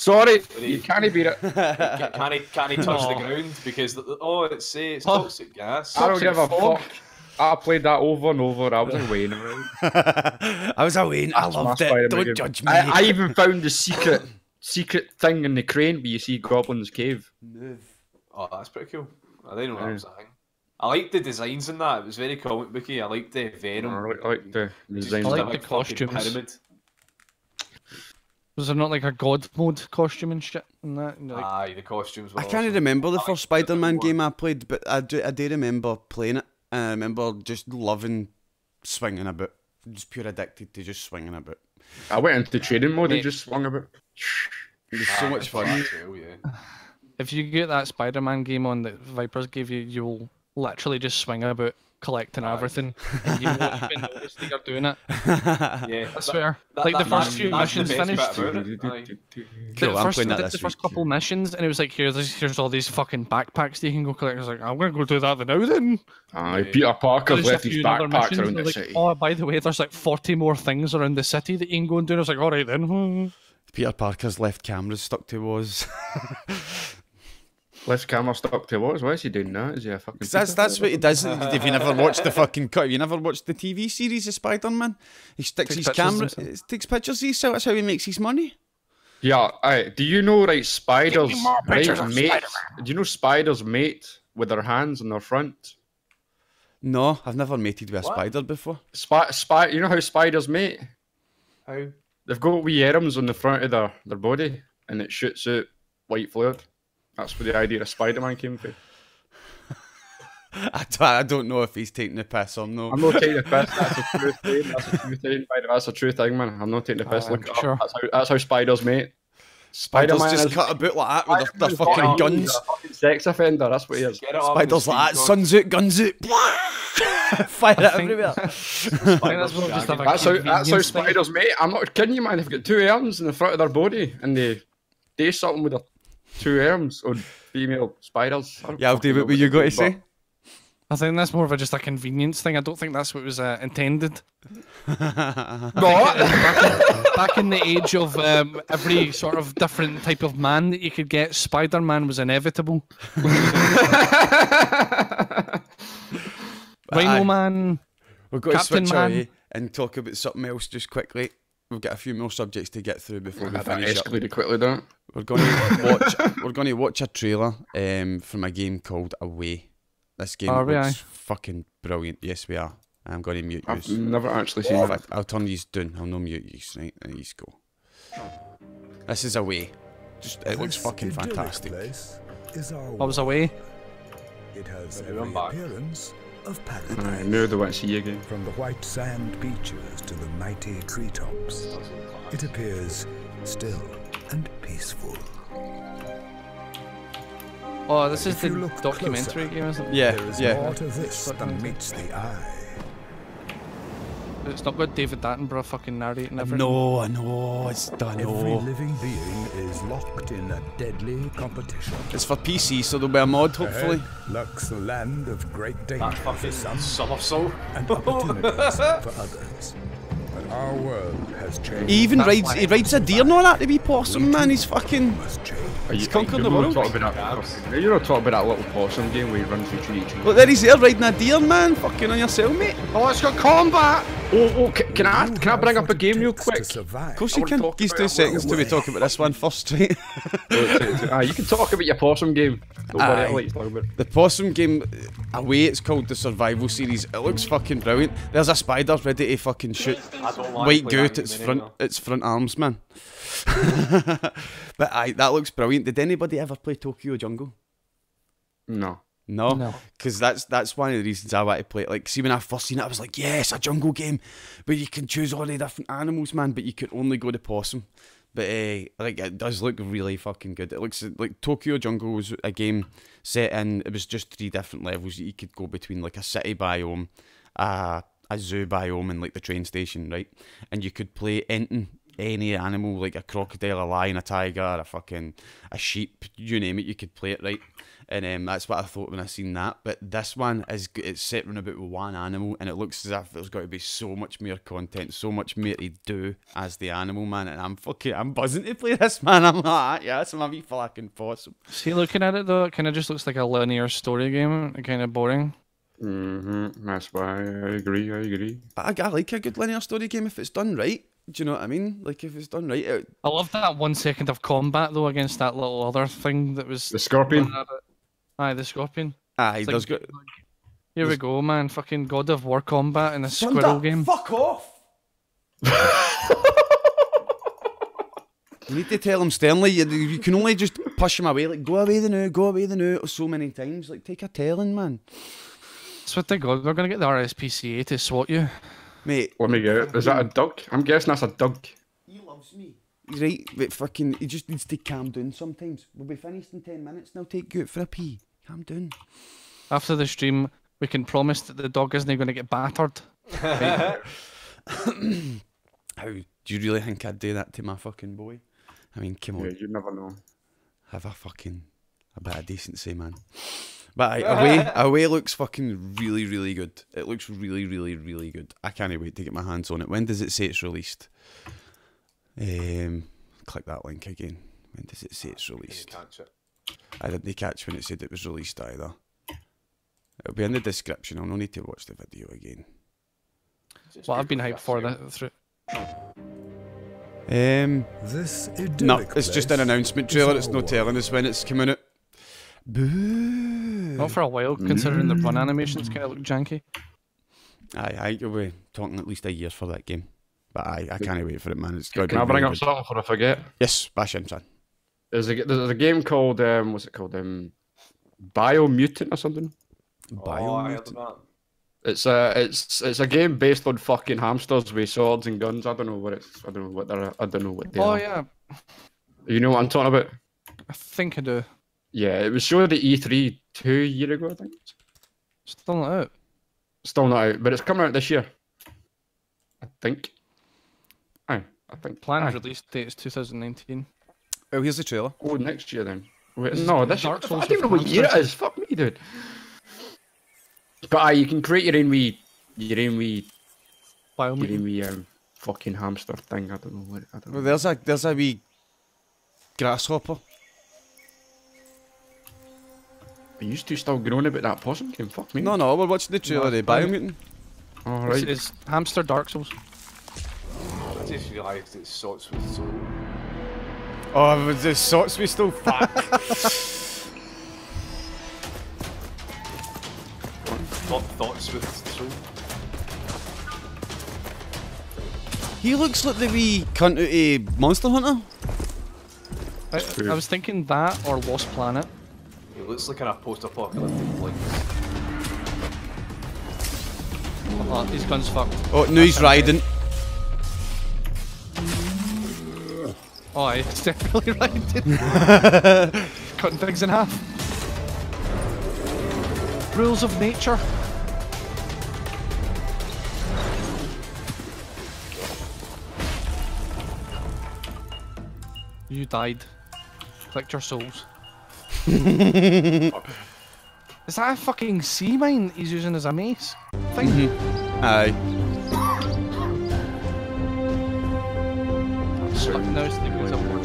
A: f-
B: Sorry, you can't beat it.
A: can, can he can he touch the ground because the, oh it's say it's toxic gas.
B: I don't give a fuck. I played that over and over. I was a Wayne. Right?
C: I was away. I loved it. Don't
B: game.
C: judge me.
B: I, I even found the secret secret thing in the crane where you see Goblin's cave.
A: Oh, that's pretty cool. I didn't know that was a thing. I liked the designs in that. It was very comic booky. I liked the
B: I
A: Venom.
B: I like the
A: Just
B: design.
D: I
A: a
D: like
A: big
D: the costumes.
A: Pyramid.
D: Was there not like a God mode costume and shit in that? And, like,
A: Aye, the costumes. Were
C: I can't
A: awesome.
C: remember the
A: I
C: first
A: liked
C: Spider-Man game I played, but I do, I do remember playing it, and I remember just loving swinging about. Just pure addicted to just swinging about.
B: I went into training mode and just swung about.
C: It was so
A: ah,
C: much fun.
A: as well, yeah.
D: if you get that Spider-Man game on that Vipers gave you, you'll literally just swing about collecting
A: Aye.
D: everything, and you won't even notice that you're doing it.
A: Yeah,
D: I
A: that-
D: swear.
A: that-
D: like the first
A: that's-
D: few missions finished.
A: about it. Aye.
C: Cool,
D: the
C: I'm
D: first,
C: playing that
D: the, first couple missions, and it was like, here's here's all these fucking backpacks that you can go collect. I was like, I'm gonna go do that now then.
B: Aye,
A: Yeah.
B: Peter Parker's left his
D: few other
B: backpacks around the
D: I was
B: city.
D: oh, by the way, there's like 40 more things around the city that you can go and do. And I was like, all right then.
C: Peter Parker's left cameras stuck to was.
B: Left camera stuck to what? Why is he doing that? Is he a fucking?
C: that's that's what he does. If you never watched the fucking cut, you never watched the TV series of Spider-Man. He sticks
D: Takes
C: his camera,
D: himself.
C: he takes pictures of himself. That's how he makes his money.
B: Yeah, aye. Do you know right spiders right, mate? Do you know spiders mate with their hands on their front?
C: No, I've never mated with a
A: What?
C: spider before.
B: Spy, spy, you know how spiders mate?
A: How?
B: They've got wee arms on the front of their, their body and it shoots out white fluid. That's where the idea of Spider-Man came from.
C: I don't, I don't know if he's taking the piss or no.
B: I'm not taking the piss. That's a true thing. That's a true thing. by the way. That's a true thing, man. I'm not taking the piss.
D: Uh,
B: Look, it up.
D: sure.
B: that's how that's how spiders mate.
C: Spiders
B: Spider-Man
C: just
B: is-
C: cut about like that with their, their fucking
B: fucking-
C: guns.
B: he's a fucking sex offender. That's what he is.
A: Get
C: Spiders like that, suns out, guns out. Fire it
D: think-
C: everywhere.
D: I that's more just
B: That's how that's how
D: convenience thing.
B: spiders mate. I'm not kidding you, man. They've got two arms in the front of their body and they do something with their two arms on female spiders.
C: Yeah, I'll do
B: know
C: what you
B: they're
C: to
B: doing,
C: say?
D: I think that's more of a, just a convenience thing. I don't think that's what was uh, intended.
B: but- What?
D: Back in the age of um, every sort of different type of man that you could get, Spider Man was inevitable. Rhino Man.
C: We've got
D: Captain
C: to switch
D: Man.
C: away and talk about something else just quickly. We've got a few more subjects to get through before we
B: that
C: finish up.
B: escalated quickly, don't it?
C: We're going to watch. we're going to watch a trailer um, from a game called Away. This game
D: Are
C: looks
D: aye?
C: fucking brilliant. Yes, we are. I'm going to mute you.
B: I've
C: you.
B: never actually seen
C: In
B: that.
C: fact, I'll turn these down. I'll no mute you. Right, there you go. This is Away. Just it looks fucking fantastic.
E: place is our
D: I was away.
E: It has
A: Maybe
E: every
A: I'm
E: appearance of
B: I
E: paradise.
B: knew they want to see you again.
E: From the white sand beaches to the mighty treetops, it appears still and peaceful.
D: Oh, this is the
E: look
D: documentary
E: closer,
D: game, isn't it?
C: Yeah,
E: There is
C: yeah.
E: more to this than meets the eye.
D: It's not got David Attenborough fucking narrating everything.
C: No, I know. It's done.
E: Every
C: No.
E: living being is locked in a deadly competition.
C: It's for PC, so there'll be a mod, hopefully.
E: Ahead lurks the land of great danger
A: That
E: for
A: fucking
E: some
A: somersault.
E: and opportunities for others. But our world has changed.
C: He even
D: That's
C: rides. He rides a deer and all that to be possum, man. He's fucking.
E: Must change.
B: Are you,
C: conquered
B: you're
C: the world.
B: Talking about that, you're not talking about that little possum game where you run through trees.
C: Look, there he's there riding a deer, man. Fucking on your cellmate.
B: Oh, it's got combat! Oh, oh, ca- can I can I bring up a game real quick?
E: To survive.
C: Of course you can.
B: talk
C: Give two seconds till we
E: away.
C: talk about this one first, right?
B: ah, you can talk about your possum game. Don't worry,
C: Aye.
B: I'll let you talk about it.
C: The possum game, uh, away it's called the survival series. It looks fucking brilliant. There's a spider ready to fucking shoot.
A: I don't want
C: White
A: to play
C: goat, its front, its front arms, man. but aye, that looks brilliant. Did anybody ever play Tokyo Jungle?
B: No.
C: No,
D: No.
C: because that's that's one of the reasons I want to play it. Like, see, when I first seen it, I was like, yes, a jungle game, but you can choose all the different animals, man. But you can only go to possum. But uh, like, it does look really fucking good. It looks like Tokyo Jungle was a game set in. It was just three different levels that you could go between, like a city biome, a a zoo biome, and like the train station, right? And you could play anything any animal, like a crocodile, a lion, a tiger, a fucking a sheep, you name it, you could play it right. And um, that's what I thought when I seen that. But this one is g- it's set around about with one animal, and it looks as if there's got to be so much more content, so much more to do as the animal man. And I'm fucking, I'm buzzing to play this man. I'm like, "Ah, yeah, that's my wee fucking awesome.
D: See, looking at it though, it kind of just looks like a linear story game. Kind of boring.
B: Mm-hmm. That's why I agree. I agree.
C: I, I like a good linear story game if it's done right. Do you know what I mean? Like if it's done right, it,
D: I love that one second of combat though against that little other thing that was.
B: The scorpion.
D: running at it. Aye, the scorpion.
C: Ah, aye,
D: It's
C: there's
D: like-
C: got.
D: Here we go, man. Fucking God of War combat in a
C: Thunder,
D: squirrel game.
C: Fuck off! you need to tell him sternly. You, you can only just push him away. Like go away the now, go away the now. Oh, so many times. Like take a telling, man.
D: That's what they got. They're gonna get the RSPCA to swat you.
C: Mate,
B: Let me get it. Is that a duck? I'm guessing that's a duck.
C: he loves me. He's right, but fucking, he just needs to calm down sometimes. We'll be finished in 10 minutes and I'll take you out for a pee. Calm down.
D: After the stream, we can promise that the dog isn't going to get battered.
C: How do you really think I'd do that to my fucking boy? I mean, come on,
B: Yeah, you never know.
C: have a fucking a bit of decency, man. But aye, away, away looks fucking really, really good. It looks really, really, really good. I can't wait to get my hands on it. When does it say it's released? Um, click that link again. When does it say it's released?
A: it?
C: I didn't catch when it said it was released either. It'll be in the description. I'll no need to watch the video again.
A: Just
D: Well, I've been hyped for that through.
C: Um,
E: This
C: no, it's just an announcement trailer. It's no telling us when it's coming out. Boo.
D: Not for a while, considering the run animations kind of look janky.
C: Aye, aye, you'll be talking at least a year for that game. But aye, I can't wait for it, man. It's got to be
B: Can I bring
C: really
B: up
C: good.
B: something before I forget?
C: Yes, bash in, son.
B: There's a there's a game called um what's it called um Biomutant or something.
A: Oh, I
C: Biomutant.
A: of that.
B: It's a it's it's a game based on fucking hamsters with swords and guns. I don't know what it's. I don't know what they're. I don't know what they
D: Oh
B: are.
D: Oh yeah,
B: You know what I'm talking about?
D: I think I do.
B: Yeah, it was showed at E3 two year ago. I think.
D: Still not out.
B: Still not out, but it's coming out this year. I think. Aye, I think.
D: Planned
B: Aye.
D: release date is 2019.
C: Oh, here's the trailer.
B: Oh, next year then. Wait, no, this
D: Dark
B: I don't even know what year it
D: hamsters.
B: is. Fuck me, dude. But aye, you can create your own wee, your own wee, your own
D: Biomutant.
B: wee um, fucking hamster thing. I don't know what. I don't
C: Well,
B: know.
C: there's a there's a wee grasshopper.
B: You two still grown about that possum game? Fuck me.
C: No, no, we're watching the trailer.
D: No,
C: the
D: it's fine.
C: Biomutant.
B: All
D: This
B: right.
D: is Hamster Dark Souls.
A: I just realised it's sorts with soul.
C: Oh, it was the sorts we still fuck.
A: Thought, thoughts with soul.
C: he looks like the wee cunt out of Monster Hunter.
D: I. I was thinking that or Lost Planet.
A: It looks like in a post-apocalyptic place.
D: Oh, these guns fucked.
C: Oh, no, he's riding.
D: Oh, aye, it's definitely right. Cutting things in half. Rules of nature. You died. Collect your souls. Is that a fucking sea mine he's using as a mace? Thing? Mm-hmm.
C: Aye.
D: Fuck, now it's thinking it's a war.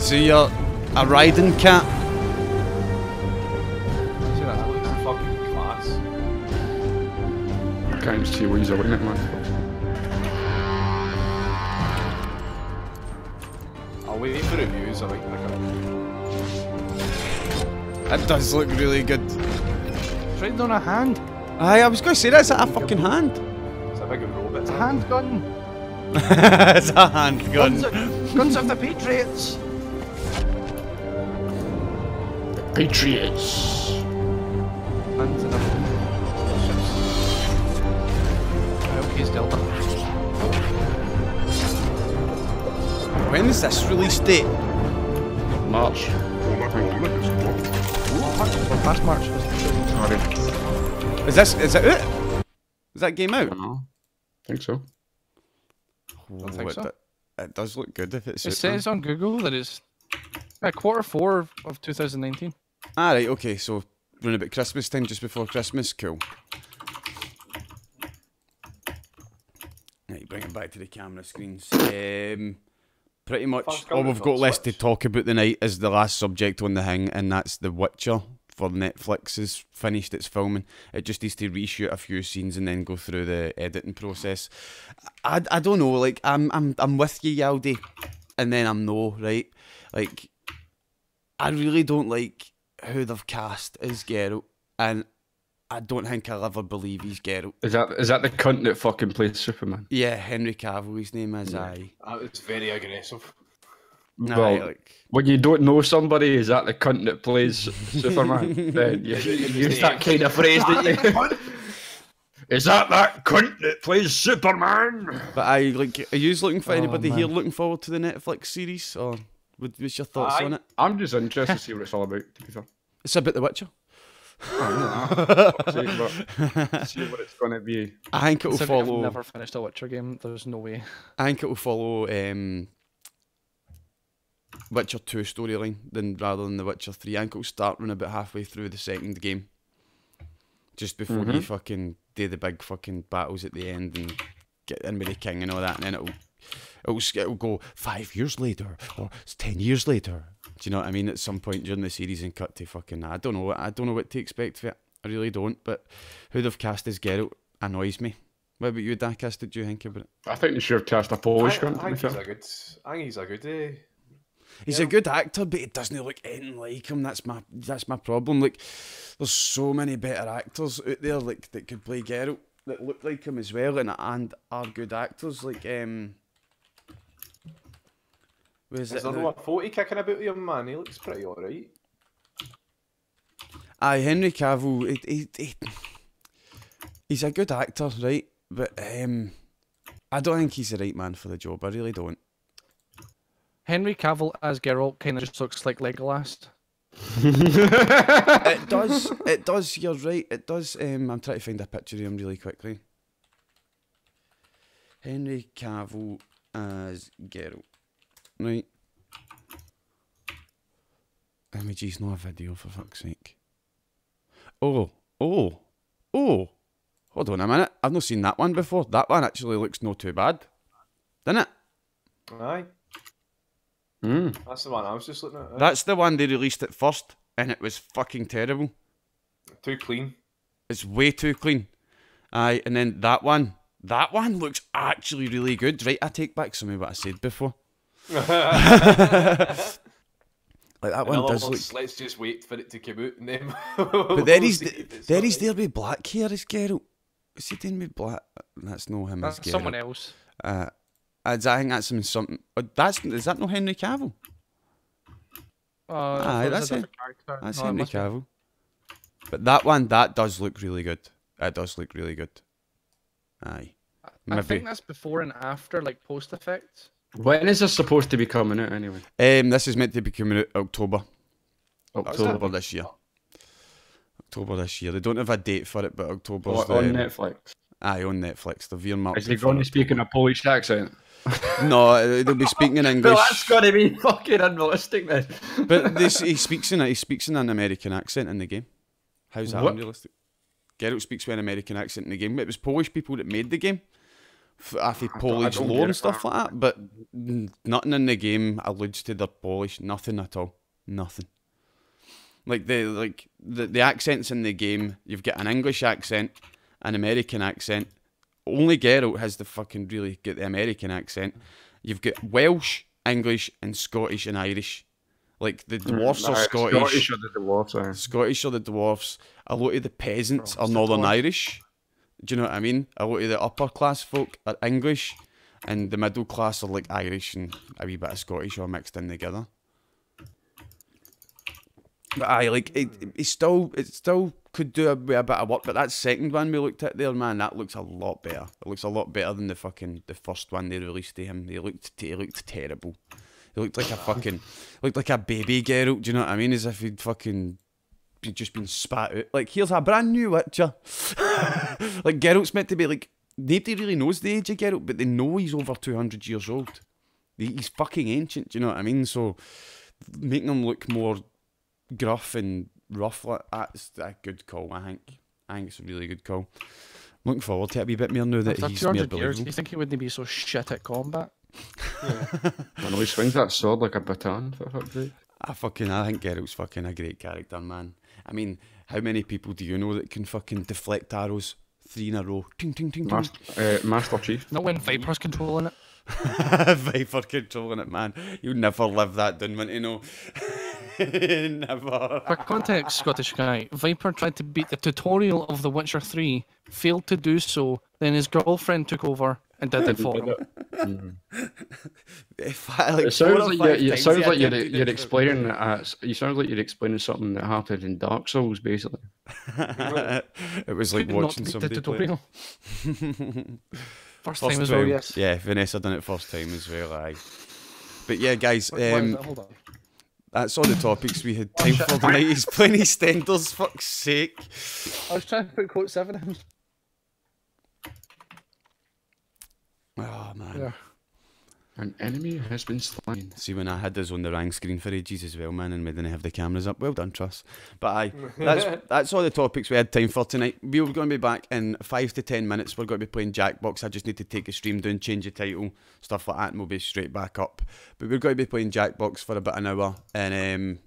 C: So you're a riding cat.
D: See that?
A: That looks fucking class.
B: I can't even see what you're looking at, man.
A: I'll wait for reviews. I might pick it
C: It does look really good.
D: It's right on a hand.
C: Aye, I was going to say that's a fucking hand.
A: It's a big robot.
D: It's a handgun.
C: it's a handgun.
D: Guns, of- guns of the Patriots.
B: The Patriots.
D: Hands in a ships. I Delta.
C: When is this release date?
B: March.
D: Or past March.
B: Sorry.
C: Is this is it out? Is that game
B: I
C: out?
B: don't know. think so.
D: Don't think
C: it,
D: so.
C: it does look good if it's.
D: It says on Google that it's uh, quarter four of 2019.
C: Ah, right, okay, so round about Christmas time, just before Christmas, cool. Right, bring it back to the camera screens. Um, pretty much all
A: oh,
C: we've got left to talk about tonight is the last subject on the hang, and that's The Witcher for Netflix is finished its filming. It just needs to reshoot a few scenes and then go through the editing process. I, I don't know, like I'm I'm I'm with you, Yaldi, and then I'm no, right? Like I really don't like who they've cast as Geralt, and I don't think I'll ever believe he's Geralt.
B: Is that is that the cunt that fucking plays Superman?
C: Yeah, Henry Cavill, his name is I.
A: Uh, It's very aggressive.
C: Aye,
B: Well,
C: like
B: when you don't know somebody, is that the cunt that plays Superman? then you, you use that kind of phrase, don't you? Is that that cunt that plays Superman?
C: But I like. Are you looking for
D: Oh,
C: anybody here looking forward to the Netflix series, or what's your thoughts
A: Aye.
C: on it?
B: I'm just interested to see what it's all about. To be fair,
C: It's about The Witcher.
B: See, but, see what it's going to be.
C: I think it will
D: Considering I've
C: follow.
D: never finished a Witcher game. There's no way.
C: I think it will follow um, Witcher Two storyline than rather than the Witcher Three. I think it'll start running about halfway through the second game, just before you fucking do the big fucking battles at the end and get in with the king and all that, and then it'll it'll, it'll go five years later or it's ten years later. Do you know what I mean? At some point during the series and cut to fucking I don't know. what- I don't know what to expect for it. I really don't. But who they've cast as Geralt annoys me. What about you, Dakas? Did you think about it?
B: I think they should have cast a Polish
A: I
B: cunt. To
A: think he's a good. I think he's a good. Uh,
C: He's
A: Yeah.
C: a good actor, but he doesn't look anything like him. That's my that's my problem. Like, there's so many better actors out there like that could play Geralt that look like him as well, and and are good actors. Like, um, where's
A: is
C: it?
A: there
C: now?
A: no a forty kicking about him, man? He looks pretty alright.
C: Aye, Henry Cavill. He, he, he, he's a good actor, right? But um, I don't think he's the right man for the job. I really don't.
D: Henry Cavill as Geralt kind of just looks like Legolas.
C: it does. It does. You're right. It does. Um, I'm trying to find a picture of him really quickly. Henry Cavill as Geralt. Right. Images, not a video for fuck's sake. Oh, oh, oh. Hold on a minute. I've not seen that one before. That one actually looks not too bad. Doesn't it?
A: Aye,
B: Mm.
A: that's the one I was just looking at.
C: That's the one they released at first, and it was fucking terrible.
A: Too clean.
C: It's way too clean. Aye, and then that one, that one looks actually really good. Right, I take back some of what I said before. Like that
A: In
C: one does look.
A: let's just wait for it to come out and then.
C: But there he's there he's there with black hair as Geralt. Is he doing with black? That's no him as
D: That's
C: Geralt.
D: someone else.
C: Uh, I think that's him something. oh, That's is that no Henry Cavill?
D: Uh,
C: Aye,
D: I thought a
C: that's it. That's
D: No,
C: Henry
D: must be.
C: Cavill. But that one, that does look really good. It does look really good. Aye.
D: I think that's before and after, like post effects.
B: When is this supposed to be coming out anyway?
C: Um, this is meant to be coming out October.
B: October.
C: October this year. October this year. They don't have a date for it, but October's
B: What,
C: the,
B: on Netflix.
C: Aye, on Netflix. They've earmarked
B: Is he going to speak in a Polish accent?
C: No, they'll be speaking in
B: Well,
C: English.
B: that's got to be fucking unrealistic then.
C: but this, he speaks in a, he speaks in an American accent in the game. How's that
B: What?
C: unrealistic? Geralt speaks with an American accent in the game. It was Polish people that made the game. F- After Polish
B: get
C: and stuff like that, but nothing in the game alludes to their Polish. Nothing at all. Nothing. Like the like the, the accents in the game, you've got an English accent, an American accent. Only Geralt has the fucking really get the American accent. You've got Welsh, English, and Scottish and Irish. Like the dwarfs are Scottish.
B: Scottish or the dwarfs.
C: Scottish are the dwarfs. A lot of the peasants are Northern. Irish. Do you know what I mean? A lot of the upper class folk are English, and the middle class are like Irish and a wee bit of Scottish all mixed in together. But I like it. It still, it still could do a, bit- a bit of work. But that second one we looked at there, man, that looks a lot better. It looks a lot better than the fucking the first one they released to him. He looked, he looked terrible. He looked like a fucking, looked like a baby Geralt. Do you know what I mean? As if he'd fucking just been spat out. Like, here's a brand new Witcher. like, Geralt's meant to be like nobody really knows the age of Geralt, but they know he's over two hundred years old. He's fucking ancient. Do you know what I mean? So making him look more gruff and rough, like that's a good call. I think. I think it's a really good call. I'm looking forward to it a wee bit more now that
D: After
C: he's more
D: 200 years, do you think he wouldn't be so shit at combat?
B: I know he swings that sword like a baton. For fuck's sake.
C: I fucking I think Geralt's fucking a great character, man. I mean, how many people do you know that can fucking deflect arrows three in a row? Ting ting ting ting.
B: Master, uh, Master Chief.
D: Not when Viper's controlling it.
C: Viper controlling it, man. You'll never live that down, man. You know, never.
D: For context, Scottish guy, Viper tried to beat the tutorial of The Witcher 3, failed to do so, then his girlfriend took over and did it for him.
C: If I, like,
B: It sounds like you're, it sounds like you're, you're explaining. Uh, you sound like you're explaining something that happened in Dark Souls, basically.
C: it was like
D: Could
C: watching
D: beat the
C: somebody play.
D: tutorial. First,
C: First
D: time as well, yes.
C: Yeah, Vanessa done it first time as well. Aye. But yeah, guys,
D: Wait,
C: um.
D: Hold on.
C: that's all the topics we had time
D: shit.
C: for tonight. He's playing EastEnders, fuck's sake.
D: I was trying to put quote 7 in.
C: Oh man.
D: Yeah.
B: An enemy has been slain.
C: See when I had this on the rang screen for ages as well, man, and we didn't have the cameras up. Well done, Truss. But aye, that's that's all the topics we had time for tonight. We're going to be back in five to ten minutes. We're going to be playing Jackbox. I just need to take the stream down, change the title, stuff like that, and we'll be straight back up. But we're going to be playing Jackbox for about an hour, and um,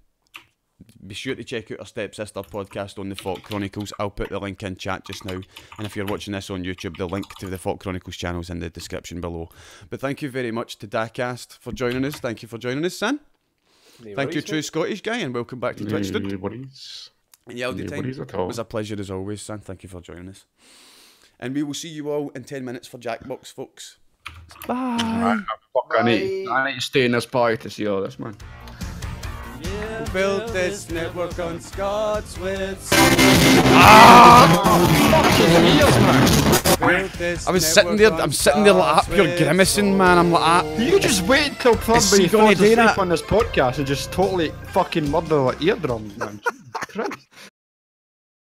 C: be sure to check out our Stepsister podcast on the Folk Chronicles. I'll put the link in chat just now. And if you're watching this on YouTube, the link to the Folk Chronicles channel is in the description below. But thank you very much to daakkast for joining us. Thank you for joining us, son. Thank you, true Scottish guy, and welcome back to Twitch.
B: No worries.
C: And yeah, all the
B: No
C: time.
B: worries at
C: It was a pleasure as always, son. Thank you for joining us. And we will see you all in 10 minutes for Jackbox, folks. Bye.
B: Fuck, I need, I need to stay in this party to see all this, man.
C: Built this network on Scots with. I was sitting there. I'm sitting there like that. You're grimacing, man. I'm like that.
B: You just wait till
C: Is he
B: somebody
C: gonna
B: falls
C: do
B: asleep
C: that?
B: on this podcast and just totally fucking murder like eardrums, man.